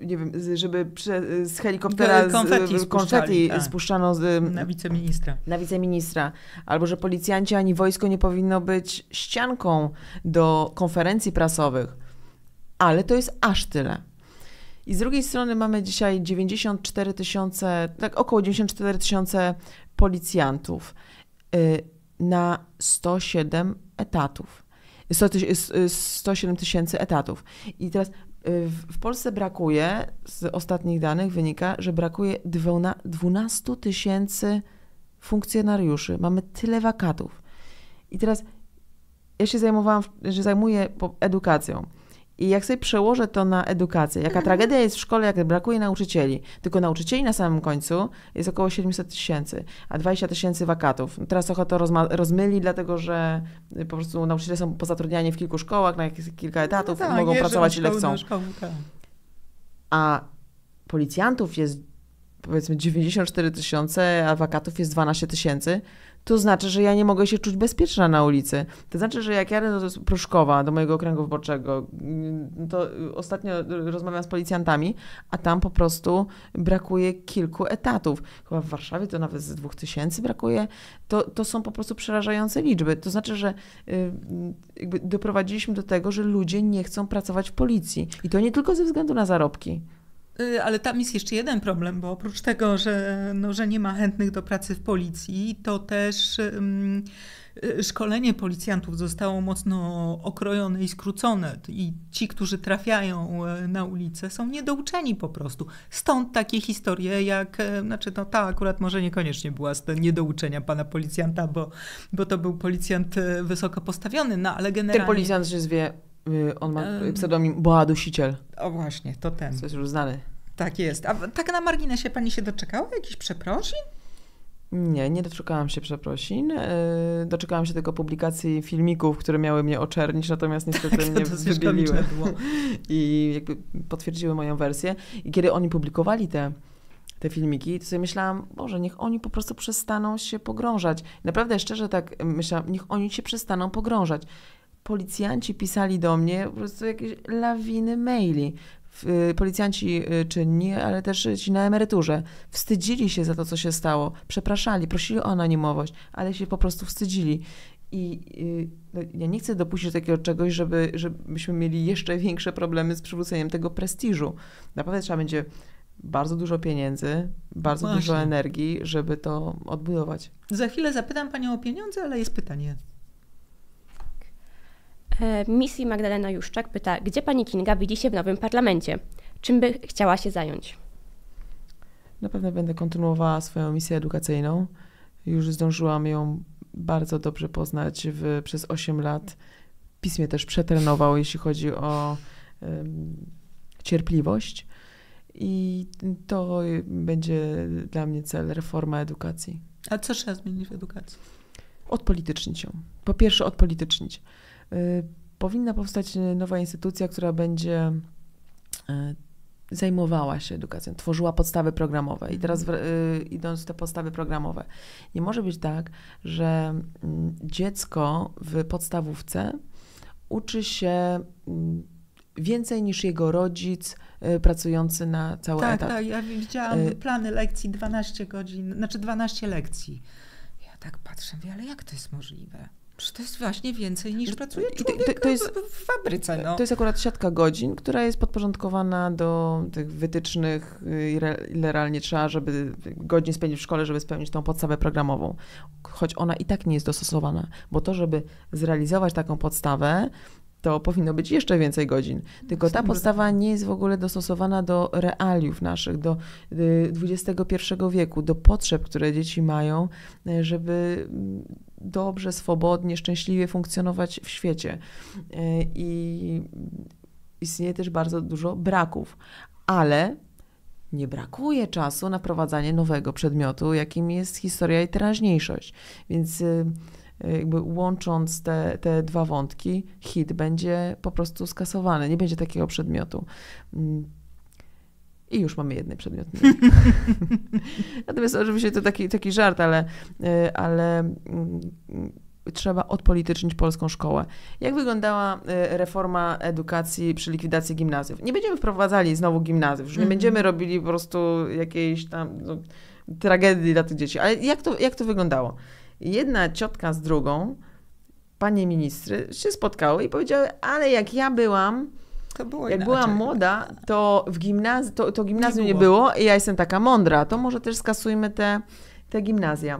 nie wiem, żeby prze, z helikoptera z- konfetti tak. spuszczano z, Na wiceministra. na wiceministra, albo że policjanci ani wojsko nie powinno być ścianką do konferencji prasowych. Ale to jest aż tyle. I z drugiej strony mamy dzisiaj 94 tysiące, tak około 94 tysiące policjantów y, na 107 etatów. 100 tyś- y, 107 tysięcy etatów. I teraz w w Polsce brakuje, z ostatnich danych wynika, że brakuje dwuna- 12 tysięcy funkcjonariuszy. Mamy tyle wakatów. I teraz ja się zajmowałam, że zajmuję edukacją. I jak sobie przełożę to na edukację, jaka tragedia jest w szkole, jak brakuje nauczycieli. Tylko nauczycieli na samym końcu jest około 700 tysięcy, a 20 tysięcy wakatów. Teraz trochę to rozmyli, dlatego że y, po prostu nauczyciele są pozatrudniani w kilku szkołach, na kilka etatów, No tak, mogą pracować ile chcą. szkoły, tak. A policjantów jest powiedzmy 94 tysiące, a wakatów jest 12 tysięcy, to znaczy, że ja nie mogę się czuć bezpieczna na ulicy. To znaczy, że jak jadę do Pruszkowa, do mojego okręgu wyborczego, mm, to y, ostatnio y, rozmawiam z policjantami, a tam po prostu brakuje kilku etatów. Chyba w Warszawie to nawet z dwóch tysięcy brakuje. To, to są po prostu przerażające liczby. To znaczy, że y, jakby doprowadziliśmy do tego, że ludzie nie chcą pracować w policji. I to nie tylko ze względu na zarobki. Y, Ale tam jest jeszcze jeden problem, bo oprócz tego, że, no, że nie ma chętnych do pracy w policji, to też y, szkolenie policjantów zostało mocno okrojone i skrócone. I ci, którzy trafiają y, na ulicę, są niedouczeni po prostu. Stąd takie historie, jak, znaczy, no ta akurat może niekoniecznie była z niedouczenia pana policjanta, bo, bo to był policjant wysoko postawiony, no ale generalnie. Ten policjant się zwie, on ma pseudonim Boa Dusiciel, O właśnie, to ten. co jest już znany. Tak jest. A tak na marginesie pani się doczekała jakichś przeprosin? Nie, nie doczekałam się przeprosin. y, Doczekałam się tylko publikacji filmików, które miały mnie oczernić, natomiast niestety mnie Tak, to dosyć wybieliły i jakby potwierdziły moją wersję. I kiedy oni publikowali te, te filmiki, to sobie myślałam, Boże, niech oni po prostu przestaną się pogrążać. Naprawdę szczerze tak myślałam, niech oni się przestaną pogrążać. Policjanci pisali do mnie po prostu jakieś lawiny maili. y, policjanci y, czynni, ale też ci na emeryturze, wstydzili się za to, co się stało, przepraszali, prosili o anonimowość, ale się po prostu wstydzili. I no, ja nie chcę dopuścić do takiego czegoś, żeby, żebyśmy mieli jeszcze większe problemy z przywróceniem tego prestiżu. Naprawdę trzeba będzie bardzo dużo pieniędzy, bardzo Właśnie. dużo energii, żeby to odbudować. Za chwilę zapytam Panią o pieniądze, ale jest pytanie. E, Misji Magdalena Juszczak pyta, gdzie Pani Kinga widzi się w nowym parlamencie? Czym by chciała się zająć? Na pewno będę kontynuowała swoją misję edukacyjną. Już zdążyłam ją bardzo dobrze poznać w, przez 8 lat. PiS mnie też przetrenował, jeśli chodzi o um, cierpliwość. I to będzie dla mnie cel reforma edukacji. A co trzeba zmienić w edukacji? Odpolitycznić ją. Po pierwsze, odpolitycznić. Y, powinna powstać nowa instytucja, która będzie y, zajmowała się edukacją, tworzyła podstawy programowe. I teraz y, idąc w te podstawy programowe, nie może być tak, że mm, dziecko w podstawówce uczy się mm, więcej niż jego rodzic pracujący na cały tak, etat. Tak, ja widziałam plany lekcji 12 godzin, znaczy 12 lekcji. Ja tak patrzę, ale jak to jest możliwe? To jest właśnie więcej niż pracuje człowiek to, to jest, w fabryce. No. To jest akurat siatka godzin, która jest podporządkowana do tych wytycznych, y, ile realnie trzeba, żeby godzin spędzić w szkole, żeby spełnić tą podstawę programową. Choć ona i tak nie jest dostosowana, bo to, żeby zrealizować taką podstawę, to powinno być jeszcze więcej godzin. Tylko ta podstawa nie jest w ogóle dostosowana do realiów naszych, do XXI y, wieku, do potrzeb, które dzieci mają, y, żeby mm, dobrze, swobodnie, szczęśliwie funkcjonować w świecie. Y, I istnieje też bardzo dużo braków, ale nie brakuje czasu na prowadzenie nowego przedmiotu, jakim jest historia i teraźniejszość. Więc jakby łącząc te, te dwa wątki, hit będzie po prostu skasowany, nie będzie takiego przedmiotu. Mm. I już mamy jeden przedmiot. Natomiast oczywiście to taki, taki żart, ale, e, ale mm, trzeba odpolitycznić polską szkołę. Jak wyglądała e, reforma edukacji przy likwidacji gimnazjów? Nie będziemy wprowadzali znowu gimnazjów, już nie -hmm. będziemy robili po prostu jakiejś tam no, tragedii dla tych dzieci. Ale jak to, jak to wyglądało? Jedna ciotka z drugą, panie ministry, się spotkały i powiedziały, ale jak ja byłam, jak inaczej. byłam młoda, to w gimnazjum, to, to gimnazjum nie było. nie było i ja jestem taka mądra, to może też skasujmy te, te gimnazja.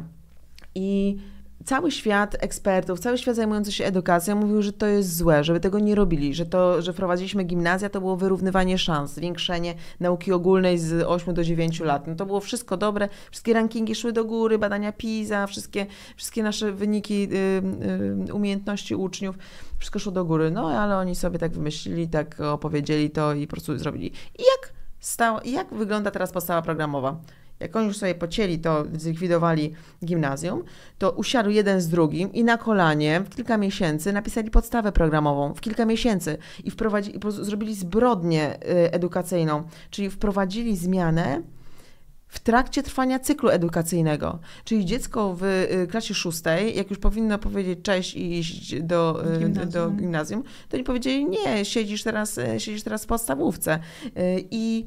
I cały świat ekspertów, cały świat zajmujący się edukacją mówił, że to jest złe, żeby tego nie robili, że to, że wprowadziliśmy gimnazja, to było wyrównywanie szans, zwiększenie nauki ogólnej z 8 do 9 lat. No to było wszystko dobre, wszystkie rankingi szły do góry, badania PISA, wszystkie, wszystkie nasze wyniki y, y, umiejętności uczniów, wszystko szło do góry. No ale oni sobie tak wymyślili, tak opowiedzieli to i po prostu zrobili. I jak, stało, jak wygląda teraz podstawa programowa? Jak oni już sobie pocięli to, zlikwidowali gimnazjum, to usiadł jeden z drugim i na kolanie w kilka miesięcy napisali podstawę programową, w kilka miesięcy i wprowadzi, zrobili zbrodnię y, edukacyjną, czyli wprowadzili zmianę w trakcie trwania cyklu edukacyjnego. Czyli dziecko w y, klasie szóstej, jak już powinno powiedzieć cześć i iść do y, gimnazjum, do gimnazjum to oni powiedzieli nie, siedzisz teraz, siedzisz teraz w podstawówce. I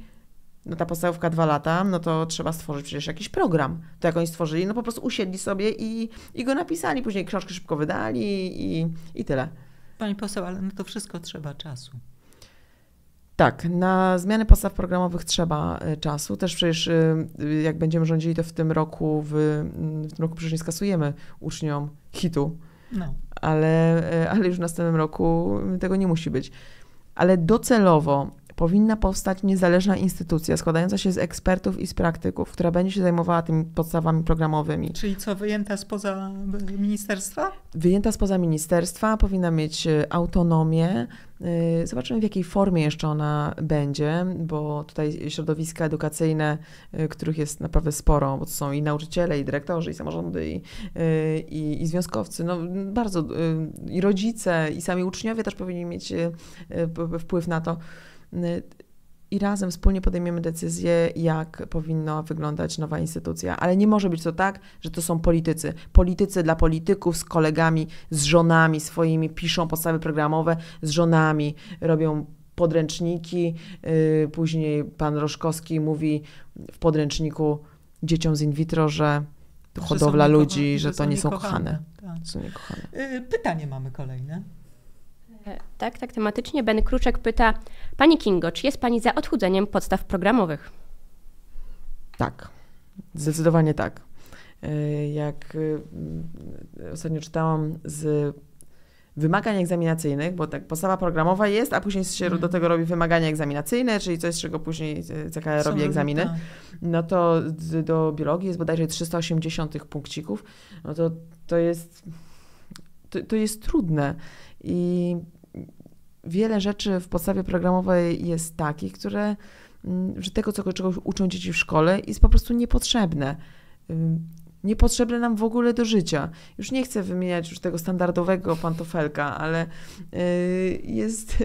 no ta podstawówka dwa lata, no to trzeba stworzyć przecież jakiś program. To jak oni stworzyli, no po prostu usiedli sobie i, i go napisali, później książkę szybko wydali i, i tyle. Pani poseł, ale na to wszystko trzeba czasu. Tak, na zmiany podstaw programowych trzeba e, czasu. Też przecież e, jak będziemy rządzili, to w tym roku, w, w tym roku przecież nie skasujemy uczniom hitu. No. Ale, e, ale już w następnym roku tego nie musi być. Ale docelowo powinna powstać niezależna instytucja składająca się z ekspertów i z praktyków, która będzie się zajmowała tymi podstawami programowymi. Czyli co, wyjęta spoza ministerstwa? Wyjęta spoza ministerstwa, powinna mieć e, autonomię. E, zobaczymy, w jakiej formie jeszcze ona będzie, bo tutaj środowiska edukacyjne, e, których jest naprawdę sporo, bo to są i nauczyciele, i dyrektorzy, i samorządy, i, i, i związkowcy, no bardzo, i rodzice, i sami uczniowie też powinni mieć wpływ na to. Y, i razem wspólnie podejmiemy decyzję, jak powinna wyglądać nowa instytucja. Ale nie może być to tak, że to są politycy. Politycy dla polityków, z kolegami, z żonami swoimi, piszą podstawy programowe, z żonami robią podręczniki. Y, później pan Roszkowski mówi w podręczniku dzieciom z in vitro, że hodowla ludzi, że to nie są kochane. Tak. Są niekochane. Y, Pytanie mamy kolejne. E, Tak, tak, tematycznie. Ben Kruczek pyta, Pani Kingo, czy jest Pani za odchudzeniem podstaw programowych? Tak, zdecydowanie tak. Y, Jak y, ostatnio czytałam z wymagań egzaminacyjnych, bo tak podstawa programowa jest, a później się Mhm. do tego robi wymagania egzaminacyjne, czyli coś, z czego później CKR robi egzaminy. tak. no to do biologii jest bodajże 380 punkcików, no to, to jest to, to jest trudne i wiele rzeczy w podstawie programowej jest takich, które, mm, że tego, co, czego uczą dzieci w szkole jest po prostu niepotrzebne. Niepotrzebne nam w ogóle do życia. Już nie chcę wymieniać już tego standardowego pantofelka, ale y, jest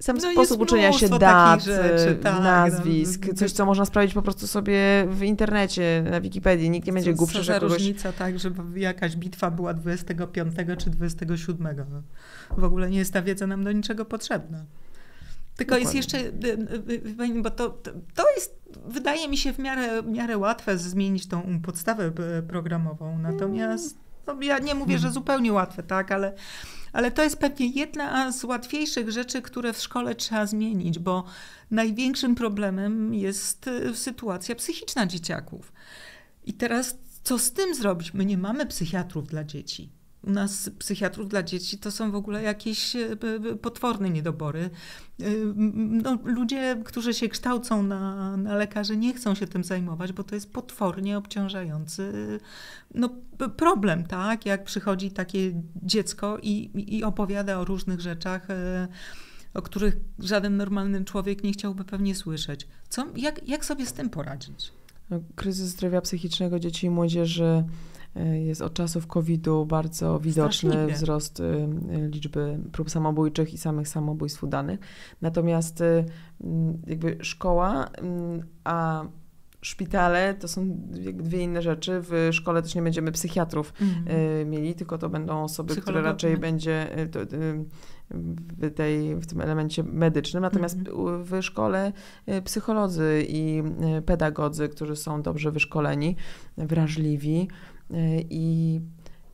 sam No sposób uczenia się dat, rzeczy, y, tak, nazwisk, no, coś, co można sprawdzić po prostu sobie w internecie, na Wikipedii. Nikt nie będzie Co- głupszy, że kogoś... różnica, tak, żeby jakaś bitwa była 25 czy 27. No. W ogóle nie jest ta wiedza nam do niczego potrzebna. Tylko jest jeszcze, y, y, bo to, to, to jest, wydaje mi się, w miarę, w miarę łatwe zmienić tą podstawę programową. Natomiast no, ja nie mówię, że zupełnie łatwe, tak, ale, ale to jest pewnie jedna z łatwiejszych rzeczy, które w szkole trzeba zmienić, bo największym problemem jest y, sytuacja psychiczna dzieciaków. I teraz co z tym zrobić? My nie mamy psychiatrów dla dzieci. U nas psychiatrów dla dzieci to są w ogóle jakieś e, potworne niedobory. M, No, ludzie, którzy się kształcą na, na lekarzy, nie chcą się tym zajmować, bo to jest potwornie obciążający no, p- problem, tak? Jak przychodzi takie dziecko i, i opowiada o różnych rzeczach, e, o których żaden normalny człowiek nie chciałby pewnie słyszeć. Co, jak, jak sobie z tym poradzić? No, Kryzys zdrowia psychicznego dzieci i młodzieży jest od czasów COVID-u bardzo widoczny Straszliwie. wzrost y, y, liczby prób samobójczych i samych samobójstw udanych. Natomiast y, mm, jakby szkoła, mm, a szpitale to są dwie inne rzeczy. W szkole też nie będziemy psychiatrów y, mieli, tylko to będą osoby, które raczej będzie w, tej, w tym elemencie medycznym. Natomiast Mhm. u- w szkole psycholodzy i pedagodzy, którzy są dobrze wyszkoleni, wrażliwi i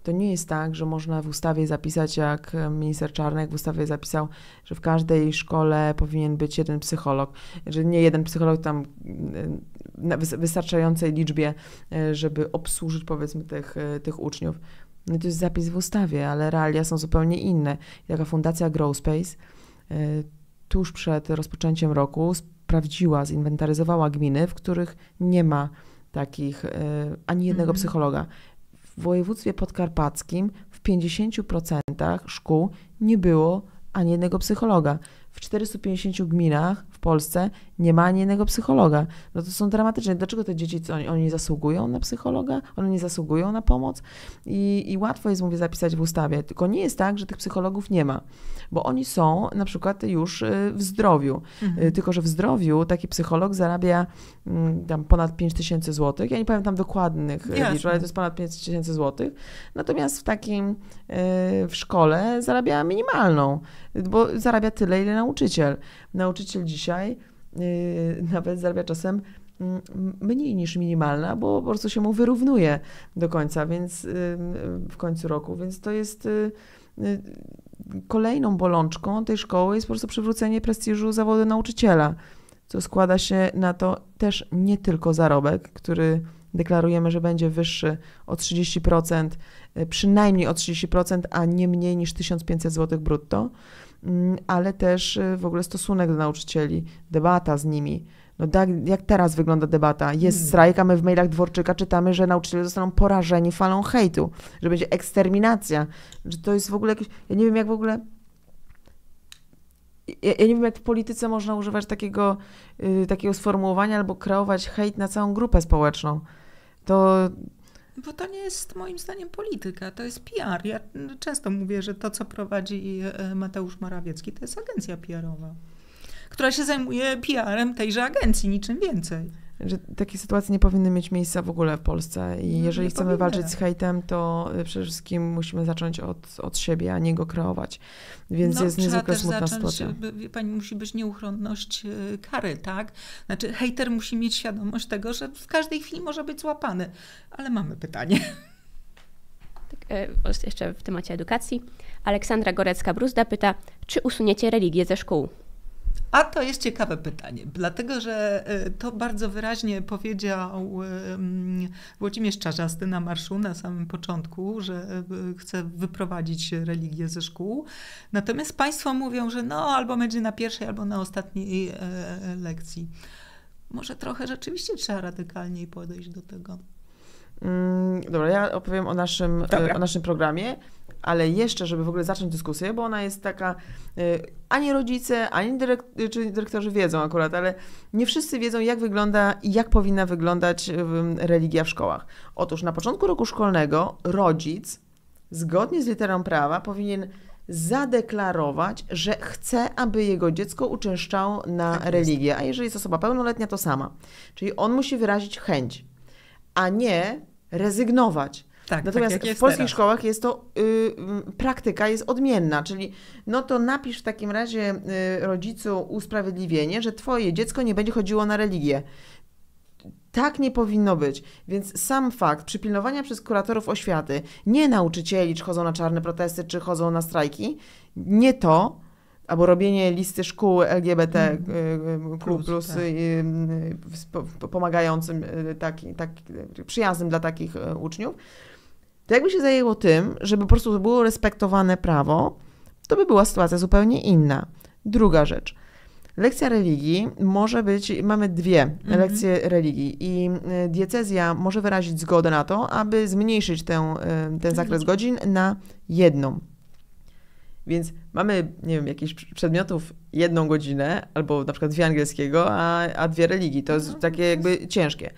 to nie jest tak, że można w ustawie zapisać, jak minister Czarnek w ustawie zapisał, że w każdej szkole powinien być jeden psycholog, że nie jeden psycholog tam na wys- wystarczającej liczbie, y, żeby obsłużyć powiedzmy tych, tych uczniów. No to jest zapis w ustawie, ale realia są zupełnie inne. Taka fundacja Growspace tuż przed rozpoczęciem roku sprawdziła, zinwentaryzowała gminy, w których nie ma takich y, ani jednego Mhm. psychologa. W województwie podkarpackim w 50% szkół nie było ani jednego psychologa. W 450 gminach Polsce nie ma ani jednego psychologa. No to są dramatyczne. Dlaczego te dzieci, co oni, oni zasługują na psychologa? One nie zasługują na pomoc? I, I łatwo jest, mówię, zapisać w ustawie. Tylko nie jest tak, że tych psychologów nie ma. Bo oni są na przykład już y, w zdrowiu. Mhm. Y, Tylko, że w zdrowiu taki psycholog zarabia mm, tam ponad 5 tysięcy złotych. Ja nie pamiętam dokładnych y, Jasne. liczb, ale to jest ponad 5 tysięcy złotych. Natomiast w takim, y, w szkole zarabia minimalną, y, bo zarabia tyle, ile nauczyciel. Nauczyciel dzisiaj y, nawet zarabia czasem mm, mniej niż minimalna, bo po prostu się mu wyrównuje do końca, więc y, w końcu roku, więc to jest y, kolejną bolączką tej szkoły jest po prostu przywrócenie prestiżu zawodu nauczyciela, co składa się na to też nie tylko zarobek, który deklarujemy, że będzie wyższy o 30%, y, przynajmniej o 30%, a nie mniej niż 1500 zł brutto, ale też y, w ogóle stosunek do nauczycieli, debata z nimi. No tak, jak teraz wygląda debata? Jest Mm. strajk, a my w mailach Dworczyka czytamy, że nauczyciele zostaną porażeni falą hejtu, że będzie eksterminacja, że to jest w ogóle jakieś... Ja nie wiem, jak w ogóle... Ja, ja nie wiem, jak w polityce można używać takiego, y, takiego sformułowania albo kreować hejt na całą grupę społeczną. To Bo to nie jest moim zdaniem polityka, to jest PR. Ja często mówię, że to, co prowadzi e, Mateusz Morawiecki, to jest agencja PR-owa, która się zajmuje PR-em tejże agencji, niczym więcej. Że takie sytuacje nie powinny mieć miejsca w ogóle w Polsce i No, jeżeli nie chcemy powinny. walczyć z hejtem, to y, przede wszystkim musimy zacząć od, od siebie, a nie go kreować. Więc no, jest niezwykle smutna zacząć, sytuacja. by- wie pani, musi być nieuchronność e, kary, tak? Znaczy, hejter musi mieć świadomość tego, że w każdej chwili może być złapany. Ale mamy pytanie. Tak, e, jeszcze w temacie edukacji. Aleksandra Gorecka-Bruzda pyta, czy usuniecie religię ze szkół? A to jest ciekawe pytanie, dlatego że e, to bardzo wyraźnie powiedział e, mm, Włodzimierz Czarzasty na marszu na samym początku, że e, chce wyprowadzić religię ze szkół. Natomiast państwo mówią, że no albo będzie na pierwszej, albo na ostatniej lekcji. Może trochę rzeczywiście trzeba radykalniej podejść do tego. Mm, Dobra, ja opowiem o naszym, Dobra. o naszym programie, ale jeszcze, żeby w ogóle zacząć dyskusję, bo ona jest taka, e, ani rodzice, ani czy dyrektorzy wiedzą akurat, ale nie wszyscy wiedzą, jak wygląda i jak powinna wyglądać em, religia w szkołach. Otóż na początku roku szkolnego rodzic, zgodnie z literą prawa, powinien zadeklarować, że chce, aby jego dziecko uczęszczało na Tak religię, a jeżeli jest osoba pełnoletnia, to sama. Czyli on musi wyrazić chęć, a nie rezygnować. Tak, Natomiast tak w polskich teraz. szkołach jest to y, y, praktyka jest odmienna, czyli no to napisz w takim razie y, rodzicu usprawiedliwienie, że twoje dziecko nie będzie chodziło na religię. Tak nie powinno być. Więc sam fakt przypilnowania przez kuratorów oświaty, nie nauczycieli, czy chodzą na czarne protesty, czy chodzą na strajki, nie to, albo robienie listy szkół LGBT Mhm. mm. Plus, plus, tak. y, y, pomagającym, y, taki, tak, przyjaznym dla takich y, uczniów, to jakby się zajęło tym, żeby po prostu było respektowane prawo, to by była sytuacja zupełnie inna. Druga rzecz. Lekcja religii może być, mamy dwie Mhm. lekcje religii i y, diecezja może wyrazić zgodę na to, aby zmniejszyć tę, y, ten zakres godzin na jedną. Więc mamy, nie wiem, jakichś przedmiotów jedną godzinę, albo na przykład dwie angielskiego, a, a dwie religii. To jest No, takie jakby ciężkie.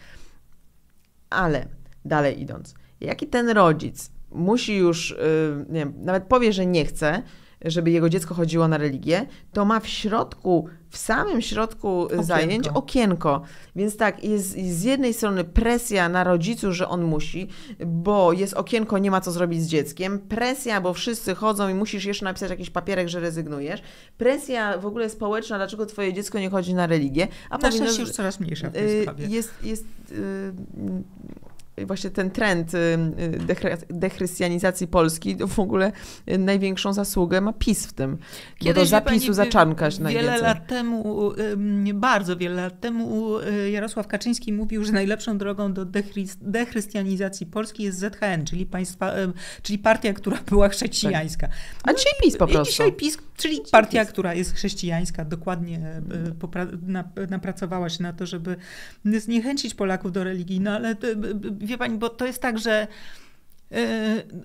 Ale dalej idąc, jaki ten rodzic musi już, y, nie wiem, nawet powie, że nie chce, żeby jego dziecko chodziło na religię, to ma w środku, w samym środku Okienko. zajęć okienko. Więc tak, jest z jednej strony presja na rodziców, że on musi, bo jest okienko, nie ma co zrobić z dzieckiem. Presja, bo wszyscy chodzą i musisz jeszcze napisać jakiś papierek, że rezygnujesz. Presja w ogóle społeczna, dlaczego twoje dziecko nie chodzi na religię. A Na powinno- szczęście już coraz mniejsza w tej Y, sprawie. Jest, jest y, właśnie ten trend y, y, dechry- dechrystianizacji Polski, to w ogóle y, największą zasługę ma PiS w tym. bo do zapisu pani, zaczankasz Wiele najwięcej. lat temu, bardzo wiele lat temu Jarosław Kaczyński mówił, że najlepszą drogą do dechrys- dechrystianizacji Polski jest ZHN, czyli, państwa, czyli partia, która była chrześcijańska. A dzisiaj PiS po prostu. dzisiaj PiS, czyli partia, która jest chrześcijańska, dokładnie napracowała się na to, żeby zniechęcić Polaków do religii. No ale to, wie pani, bo to jest tak, że y,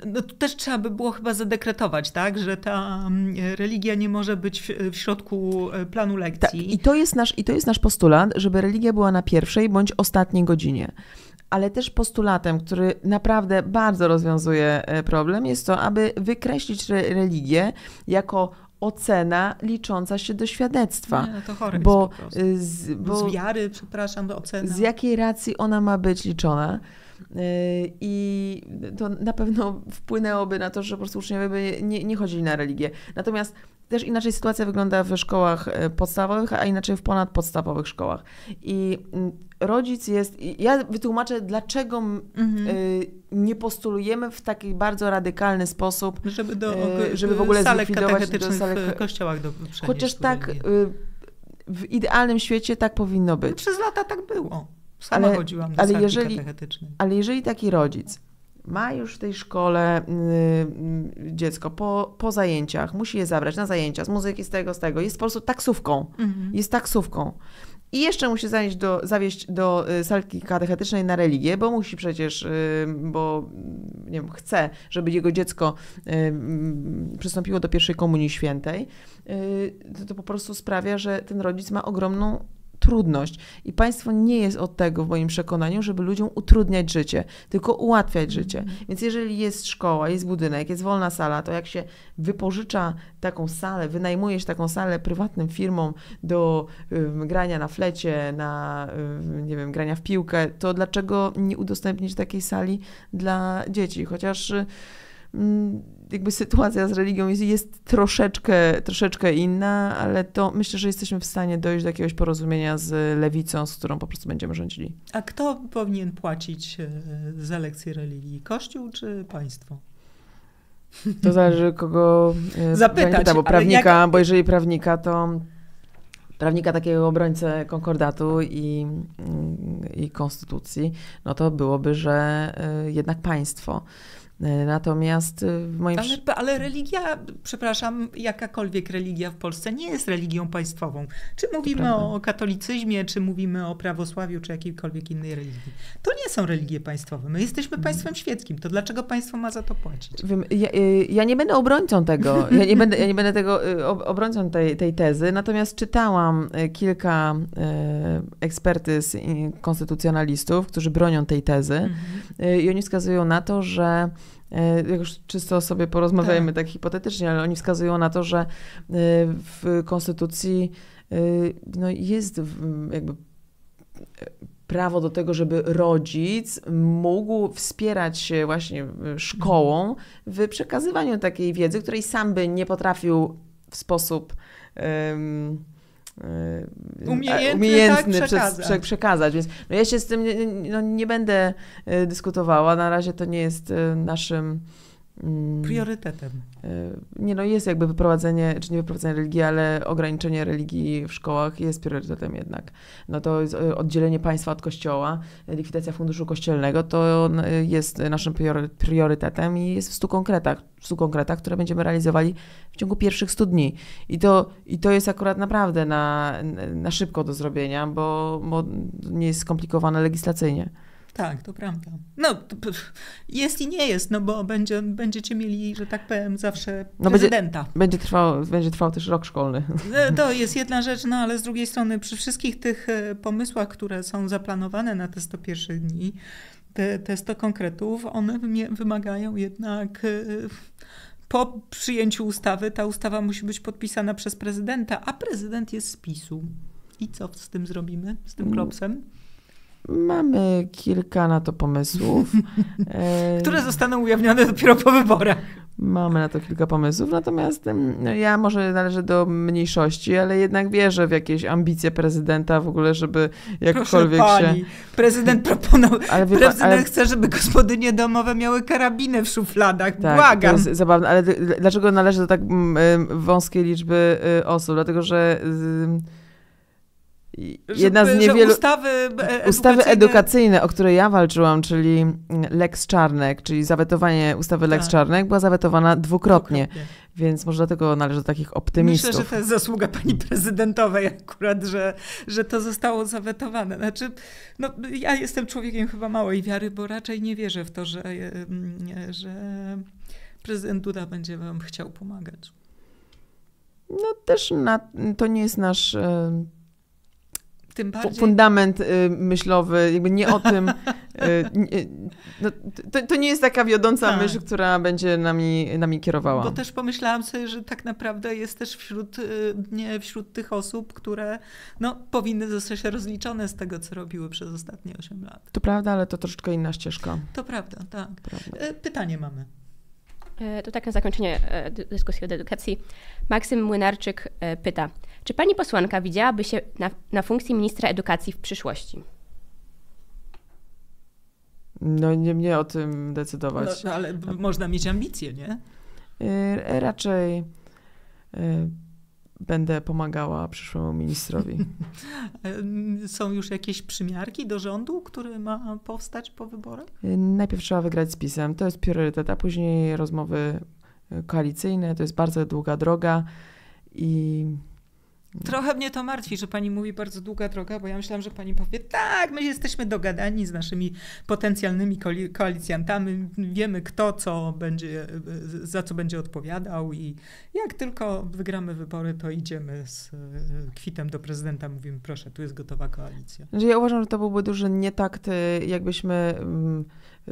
no to też trzeba by było chyba zadekretować, tak, że ta mm, religia nie może być w, środku y, planu Tak, lekcji. i to, jest nasz, I to jest nasz postulat, żeby religia była na pierwszej bądź ostatniej godzinie. Ale też postulatem, który naprawdę bardzo rozwiązuje e, problem, jest to, aby wykreślić re- religię jako ocena licząca się do świadectwa. Nie, no to chore bo, z, bo Z wiary, przepraszam, do oceny. z jakiej racji ona ma być liczona. Yy, I to na pewno wpłynęłoby na to, że po prostu uczniowie by nie, nie chodzili na religię. Natomiast też inaczej sytuacja wygląda w szkołach e, podstawowych, a inaczej w ponadpodstawowych szkołach. I mm, rodzic jest. Ja wytłumaczę, dlaczego Mhm. y, nie postulujemy w taki bardzo radykalny sposób. Żeby, do, żeby w ogóle zlikwidować do salek- w kościołach do Chociaż tak y, w idealnym świecie tak powinno No, być. Przez lata tak było. Sama Ale- chodziłam do ale jeżeli-. Ale jeżeli taki rodzic ma już w tej szkole y, y, dziecko po, po zajęciach, musi je zabrać na zajęcia z muzyki, z tego, z tego, jest po prostu taksówką, Mhm. jest taksówką. I jeszcze musi zanieść do, zawieźć do y, salki katechetycznej na religię, bo musi przecież, bo nie wiem, chce, żeby jego dziecko mm, przystąpiło do pierwszej komunii świętej, to, to po prostu sprawia, że ten rodzic ma ogromną trudność. I państwo nie jest od tego, w moim przekonaniu, żeby ludziom utrudniać życie, tylko ułatwiać życie. Więc jeżeli jest szkoła, jest budynek, jest wolna sala, to jak się wypożycza taką salę, wynajmuje się taką salę prywatnym firmom do y, grania na flecie, na, y, nie wiem, grania w piłkę, to dlaczego nie udostępnić takiej sali dla dzieci? Chociaż y, jakby sytuacja z religią jest, jest, troszeczkę, troszeczkę inna, ale to myślę, że jesteśmy w stanie dojść do jakiegoś porozumienia z lewicą, z którą po prostu będziemy rządzili. A kto powinien płacić e, za lekcje religii? Kościół czy państwo? To zależy kogo e, Zapytać, pyta, bo prawnika, jak... bo jeżeli prawnika, to prawnika takiego obrońcę konkordatu i, i konstytucji, no to byłoby, że e, jednak państwo. E, natomiast e, w moim... Ale, ale religia, przepraszam, jakakolwiek religia w Polsce nie jest religią państwową. Czy mówimy o katolicyzmie, czy mówimy o prawosławiu, czy jakiejkolwiek innej religii. To nie są religie państwowe. My jesteśmy mhm. państwem świeckim. To dlaczego państwo ma za to płacić? Wiem, ja, y, ja, nie będę obrońcą tego. Ja nie będę, ja nie będę tego y, obrońcą tej, tej tezy. Natomiast czytałam y, kilka ekspertyz konstytucjonalistów, którzy bronią tej tezy mhm. i oni wskazują na to, że jak już czysto sobie porozmawiajmy tak. tak hipotetycznie, ale oni wskazują na to, że e, w konstytucji e, no jest jakby prawo do tego, żeby rodzic mógł wspierać się właśnie szkołą w przekazywaniu takiej wiedzy, której sam by nie potrafił w sposób um, umiejętny, umiejętny tak, przekazać. przekazać. Więc no ja się z tym nie, no, nie będę e, dyskutowała. Na razie to nie jest e, naszym priorytetem. Nie no, jest jakby wyprowadzenie, czy nie wyprowadzenie religii, ale ograniczenie religii w szkołach jest priorytetem jednak. No to jest oddzielenie państwa od kościoła, likwidacja funduszu kościelnego, to jest naszym priorytetem i jest w stu konkretach, w stu konkretach, które będziemy realizowali w ciągu pierwszych stu dni. I to, i to jest akurat naprawdę na, na szybko do zrobienia, bo, bo nie jest skomplikowane legislacyjnie. Tak, to prawda. No, jest i nie jest, no bo będzie, będziecie mieli, że tak powiem, zawsze no prezydenta. Będzie, będzie, trwał, będzie trwał też rok szkolny. E, to jest jedna rzecz, no ale z drugiej strony przy wszystkich tych e, pomysłach, które są zaplanowane na te 100 pierwszych dni, te, te 100 konkretów, one wymagają jednak e, po przyjęciu ustawy, ta ustawa musi być podpisana przez prezydenta, a prezydent jest z PiSu. I co z tym zrobimy, z tym mm. klopsem? Mamy kilka na to pomysłów. Które zostaną ujawnione dopiero po wyborach. Mamy na to kilka pomysłów, natomiast no, ja może należę do mniejszości, ale jednak wierzę w jakieś ambicje prezydenta w ogóle, żeby jakkolwiek Proszę pani, się... prezydent proponował, ale wie, prezydent ale... chce, żeby gospodynie domowe miały karabiny w szufladach, tak, błagam. To jest zabawne, ale dlaczego należy do tak wąskiej liczby y, osób? Dlatego, że jedna z niewielu... ustawy, edukacyjne... ustawy edukacyjne, o której ja walczyłam, czyli Lex Czarnek, czyli zawetowanie ustawy Lex tak. Czarnek, była zawetowana dwukrotnie. dwukrotnie. Więc może dlatego należy do takich optymistów. Myślę, że to jest zasługa pani prezydentowej akurat, że, że to zostało zawetowane. Znaczy, no, ja jestem człowiekiem chyba małej wiary, bo raczej nie wierzę w to, że, że prezydent Duda będzie wam chciał pomagać. No też na, to nie jest nasz tym bardziej... fundament y, myślowy, jakby nie o tym. Y, no, to, to, nie jest taka wiodąca tak. myśl, która będzie nami, nami kierowała. Bo też pomyślałam sobie, że tak naprawdę jest też wśród, y, nie, wśród tych osób, które no, powinny zostać rozliczone z tego, co robiły przez ostatnie 8 lat. To prawda, ale to troszeczkę inna ścieżka. To prawda, tak. Prawda. Pytanie mamy. E, to tak na zakończenie e, dyskusji o edukacji. Maksym Młynarczyk e, pyta, czy pani posłanka widziałaby się na, na funkcji ministra edukacji w przyszłości? No nie mnie o tym decydować. No, no ale można mieć ambicje, nie? Raczej będę pomagała przyszłemu ministrowi. Są już jakieś przymiarki do rządu, który ma powstać po wyborach? Najpierw trzeba wygrać z PiSem, to jest priorytet, a później rozmowy koalicyjne, to jest bardzo długa droga i Trochę mnie to martwi, że pani mówi bardzo długa droga, bo ja myślałam, że pani powie, tak, my jesteśmy dogadani z naszymi potencjalnymi koalicjantami, wiemy kto co będzie, za co będzie odpowiadał i jak tylko wygramy wybory, to idziemy z e, kwitem do prezydenta, mówimy proszę, tu jest gotowa koalicja. Znaczy, ja uważam, że to byłby duży nietakt, jakbyśmy mm,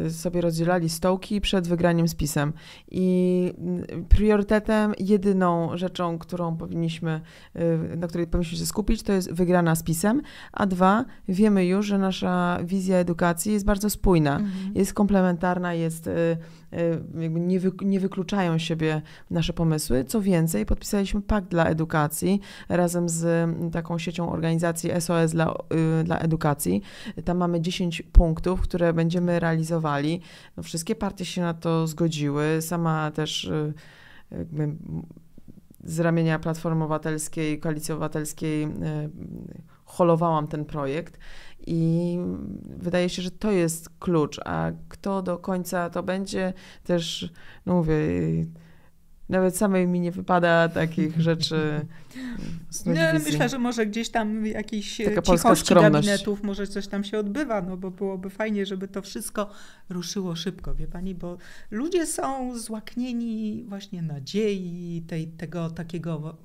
sobie rozdzielali stołki przed wygraniem z pisem. I mm, priorytetem, jedyną rzeczą, którą powinniśmy, y, na której powinniśmy się skupić, to jest wygrana z pisem. A dwa, wiemy już, że nasza wizja edukacji jest bardzo spójna, mhm. jest komplementarna, jest y, Y, jakby nie, wy, nie wykluczają siebie nasze pomysły. Co więcej, podpisaliśmy pakt dla edukacji razem z taką siecią organizacji SOS dla, dla edukacji. Tam mamy 10 punktów, które będziemy No, wszystkie partie się na to zgodziły. Sama też y, jakby z ramienia Platformy Obywatelskiej, Koalicji Obywatelskiej holowałam ten projekt. I wydaje się, że to jest klucz, a kto do końca to będzie, też, no mówię, nawet samej mi nie wypada takich rzeczy. No, myślę, że może gdzieś tam jakiś Taka cichości gabinetów, może coś tam się odbywa, no bo byłoby fajnie, żeby to wszystko ruszyło szybko, wie pani, bo ludzie są złaknieni właśnie nadziei, tej, tego takiego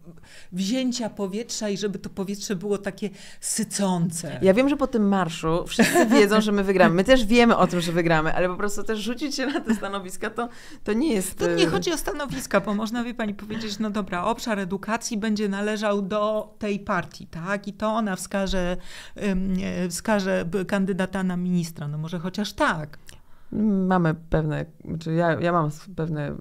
wzięcia powietrza i żeby to powietrze było takie sycące. Ja wiem, że po tym marszu wszyscy wiedzą, że my wygramy. My też wiemy o tym, że wygramy, ale po prostu też rzucić się na te stanowiska, to, to nie jest... To nie chodzi o stanowiska, bo można, wie pani, powiedzieć, no dobra, obszar edukacji będzie należał do tej partii, tak? I to ona wskaże, wskaże kandydata na ministra. No może chociaż tak. Mamy pewne, znaczy ja, ja mam pewne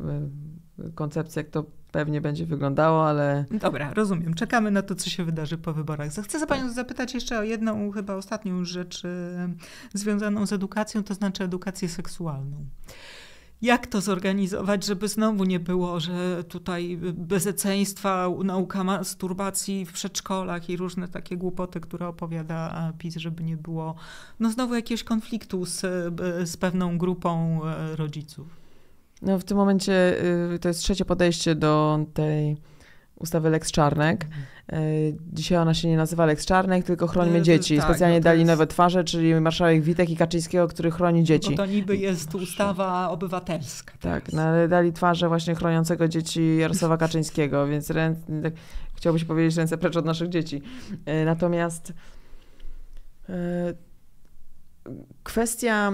koncepcje, jak to pewnie będzie wyglądało, ale... Dobra, rozumiem. Czekamy na to, co się wydarzy po wyborach. Chcę za panią zapytać jeszcze o jedną, chyba ostatnią rzecz związaną z edukacją, to znaczy edukację seksualną jak to zorganizować, żeby znowu nie było, że tutaj bezeceństwa, nauka masturbacji w przedszkolach i różne takie głupoty, które opowiada PiS, żeby nie było no znowu jakiegoś konfliktu z, z pewną grupą e, rodziców. No w tym momencie y, to jest trzecie podejście do tej ustawy Lex Czarnek. Mhm. E, dzisiaj ona się nie nazywa Lex Czarnek, tylko Chronimy e, Dzieci. Tak, Specjalnie no dali jest... nowe twarze, czyli marszałek Witek i Kaczyńskiego, który chroni dzieci. Bo to niby jest ustawa obywatelska. Tak, no, ale dali twarze właśnie chroniącego dzieci Jarosława Kaczyńskiego, więc rę... tak, chciałby się powiedzieć ręce precz od naszych dzieci. E, natomiast Kwestia,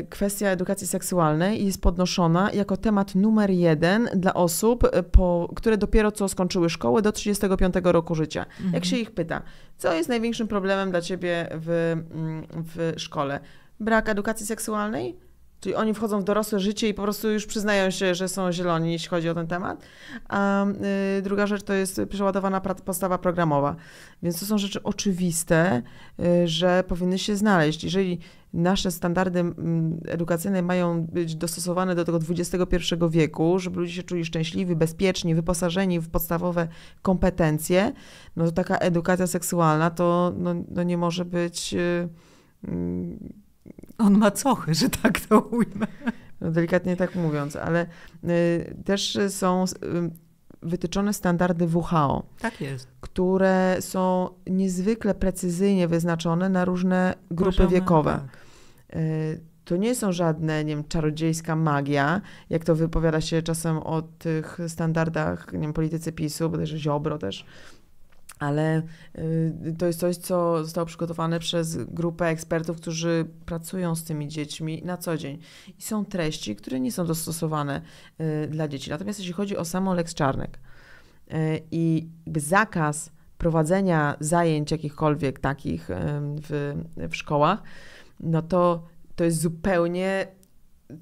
y, kwestia edukacji seksualnej jest podnoszona jako temat numer jeden dla osób, y, po, które dopiero co skończyły szkołę do 35 roku życia. Mhm. Jak się ich pyta, co jest największym problemem dla ciebie w, mm, w szkole? Brak edukacji seksualnej? Czyli oni wchodzą w dorosłe życie i po prostu już przyznają się, że są zieloni, jeśli chodzi o ten temat. A y, druga rzecz to jest przeładowana podstawa programowa. Więc to są rzeczy oczywiste, y, że powinny się znaleźć. Jeżeli nasze standardy mm, edukacyjne mają być dostosowane do tego XXI wieku, żeby ludzie się czuli szczęśliwi, bezpieczni, wyposażeni w podstawowe kompetencje, no to taka edukacja seksualna to no, no nie może być. Yy, yy, on ma cochy, że tak to ujmę. No, delikatnie tak mówiąc, ale y, też są y, wytyczone standardy WHO. Tak jest. Które są niezwykle precyzyjnie wyznaczone na różne grupy wiekowe. Tak. Y, to nie są żadne, nie wiem, czarodziejska magia, jak to wypowiada się czasem o tych standardach, nie wiem, politycy PiSu, bodajże Ziobro też ale y, to jest coś, co zostało przygotowane przez grupę ekspertów, którzy pracują z tymi dziećmi na co dzień. I są treści, które nie są dostosowane y, dla dzieci. Natomiast jeśli chodzi o samą Lex Czarnek y, i zakaz prowadzenia zajęć jakichkolwiek takich w, w szkołach, no to to jest zupełnie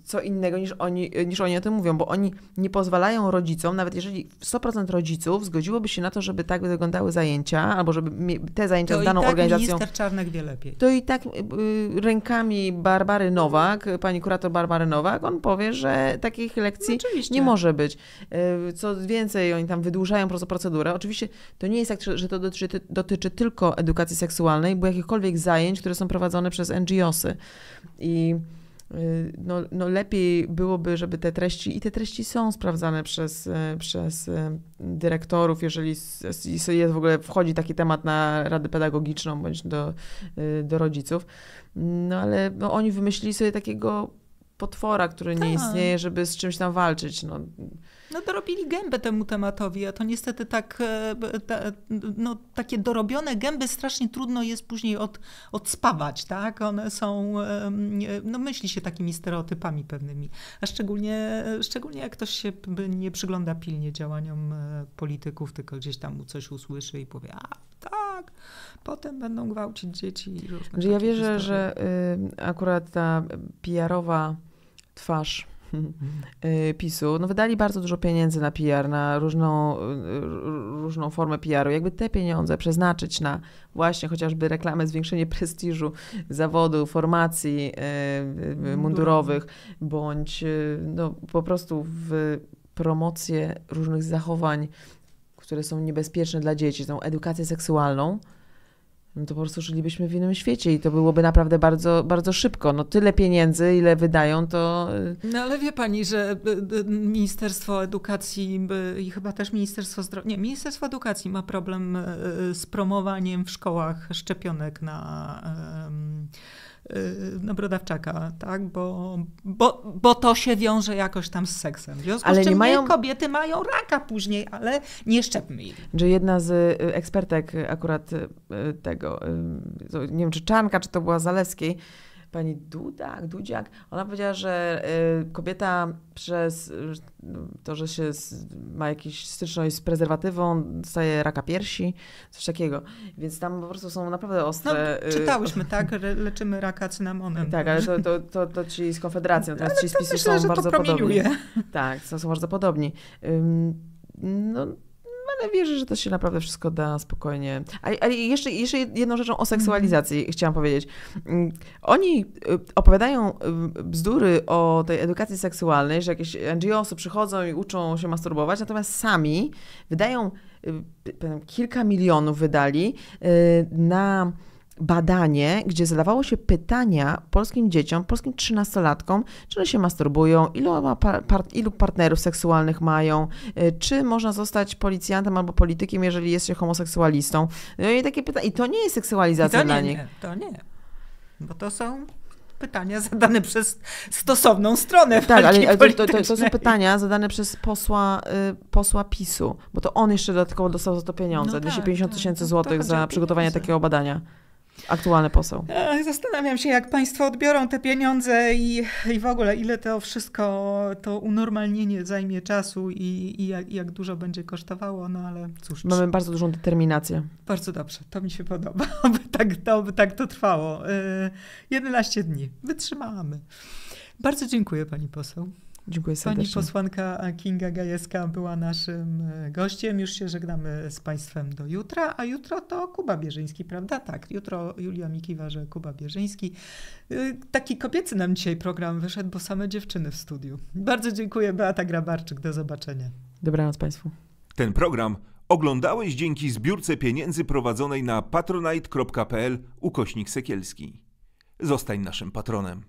co innego niż oni, niż oni o tym mówią, bo oni nie pozwalają rodzicom, nawet jeżeli 100% rodziców zgodziłoby się na to, żeby tak wyglądały zajęcia, albo żeby te zajęcia to z daną i tak organizacją. minister Czarnek wie lepiej. To i tak y, rękami Barbary Nowak, pani kurator Barbary Nowak, on powie, że takich lekcji no nie może być. Y, co więcej, oni tam wydłużają po prostu procedurę. Oczywiście to nie jest tak, że to dotyczy, dotyczy tylko edukacji seksualnej, bo jakichkolwiek zajęć, które są prowadzone przez NGOsy. I no, no lepiej byłoby, żeby te treści, i te treści są sprawdzane przez, y, przez dyrektorów, jeżeli jest w ogóle wchodzi taki temat na radę pedagogiczną bądź do, do rodziców. No ale no, oni wymyślili sobie takiego potwora, który nie tak. istnieje, żeby z czymś tam walczyć. No. No dorobili gębę temu tematowi, a to niestety tak, e, no, takie dorobione gęby strasznie trudno jest później od, odspawać, tak? One są, no myśli się takimi stereotypami pewnymi, a szczególnie, szczególnie jak ktoś się nie przygląda pilnie działaniom e, polityków, tylko gdzieś tam coś usłyszy i powie, a tak, potem będą gwałcić dzieci. I różne ja wierzę, historie. że y, akurat ta PR-owa twarz PiSu, no wydali bardzo dużo pieniędzy na PR, na różną, y, różną formę PR-u. Jakby te pieniądze przeznaczyć na właśnie chociażby reklamę, zwiększenie prestiżu zawodu, formacji y, mundurowych, bądź no, po prostu w promocję różnych zachowań, które są niebezpieczne dla dzieci, tą edukację seksualną, no to po prostu żylibyśmy w innym świecie i to byłoby naprawdę bardzo, bardzo szybko. No tyle pieniędzy, ile wydają, to... Y, no ale wie pani, że y, y, Ministerstwo Edukacji i chyba też Ministerstwo Zdrowia, nie, Ministerstwo Edukacji ma problem z promowaniem w szkołach szczepionek na na brodawczaka, tak? Bo, bo, bo to się wiąże jakoś tam z seksem. W związku ale z czym nie mają... kobiety mają raka później, ale nie szczepmy ich. Że jedna z y, ekspertek akurat y, tego, y, nie wiem czy Czanka, czy to była Zalewskiej, pani Dudak, Dudziak, ona powiedziała, że y, kobieta przez y, to, że się ma jakąś styczność z prezerwatywą, dostaje raka piersi, coś takiego. Więc tam po prostu są naprawdę ostre... No, y, czytałyśmy, tak? Leczymy raka cynamonem. Tak, ale to, to, to, to ci z Konfederacją, natomiast ci z PiSu są bardzo podobni. Tak, są, są bardzo podobni. No, ale wierzę, że to się naprawdę wszystko da spokojnie. Ale, jeszcze, jeszcze jedną rzeczą o seksualizacji mm. chciałam powiedzieć. Mm, oni y, opowiadają y, bzdury o tej edukacji seksualnej, że jakieś NGOsy przychodzą i uczą się masturbować, natomiast sami wydają y, kilka milionów wydali na badanie, gdzie zadawało się pytania polskim dzieciom, polskim trzynastolatkom, czy one się masturbują, ilu, par, ilu partnerów seksualnych mają, y, czy można zostać policjantem albo politykiem, jeżeli jest się homoseksualistą. No i takie pytania. I to nie jest seksualizacja dla nich. Nie, to nie. Bo to są pytania zadane przez stosowną stronę. Tak, ale to, to, to, są pytania zadane przez posła, y, posła PiSu, bo to on jeszcze dodatkowo dostał za to pieniądze, no 250 tak, tysięcy tak, złotych za przygotowanie takiego badania. Aktualny poseł. Zastanawiam się, jak państwo odbiorą te pieniądze i, i w ogóle ile to wszystko, to unormalnienie zajmie czasu i, i jak, jak, dużo będzie kosztowało, no ale cóż. Mamy bardzo dużą determinację. Bardzo dobrze, to mi się podoba, aby tak to, by tak to trwało. 11 y, dni, wytrzymamy. Bardzo dziękuję pani poseł. Dziękuję serdecznie. Pani posłanka Kinga Gajewska była naszym e, gościem. Już się żegnamy z Państwem do jutra, a jutro to Kuba Bierzyński, prawda? Tak, jutro Julia Mikiwa, że Kuba Bierzyński. E, taki kobiecy nam dzisiaj program wyszedł, bo same dziewczyny w studiu. Bardzo dziękuję, Beata Grabarczyk. Do zobaczenia. Dobranoc Państwu. Ten program oglądałeś dzięki zbiórce pieniędzy prowadzonej na patronite.pl ukośnik Sekielski. Zostań naszym patronem.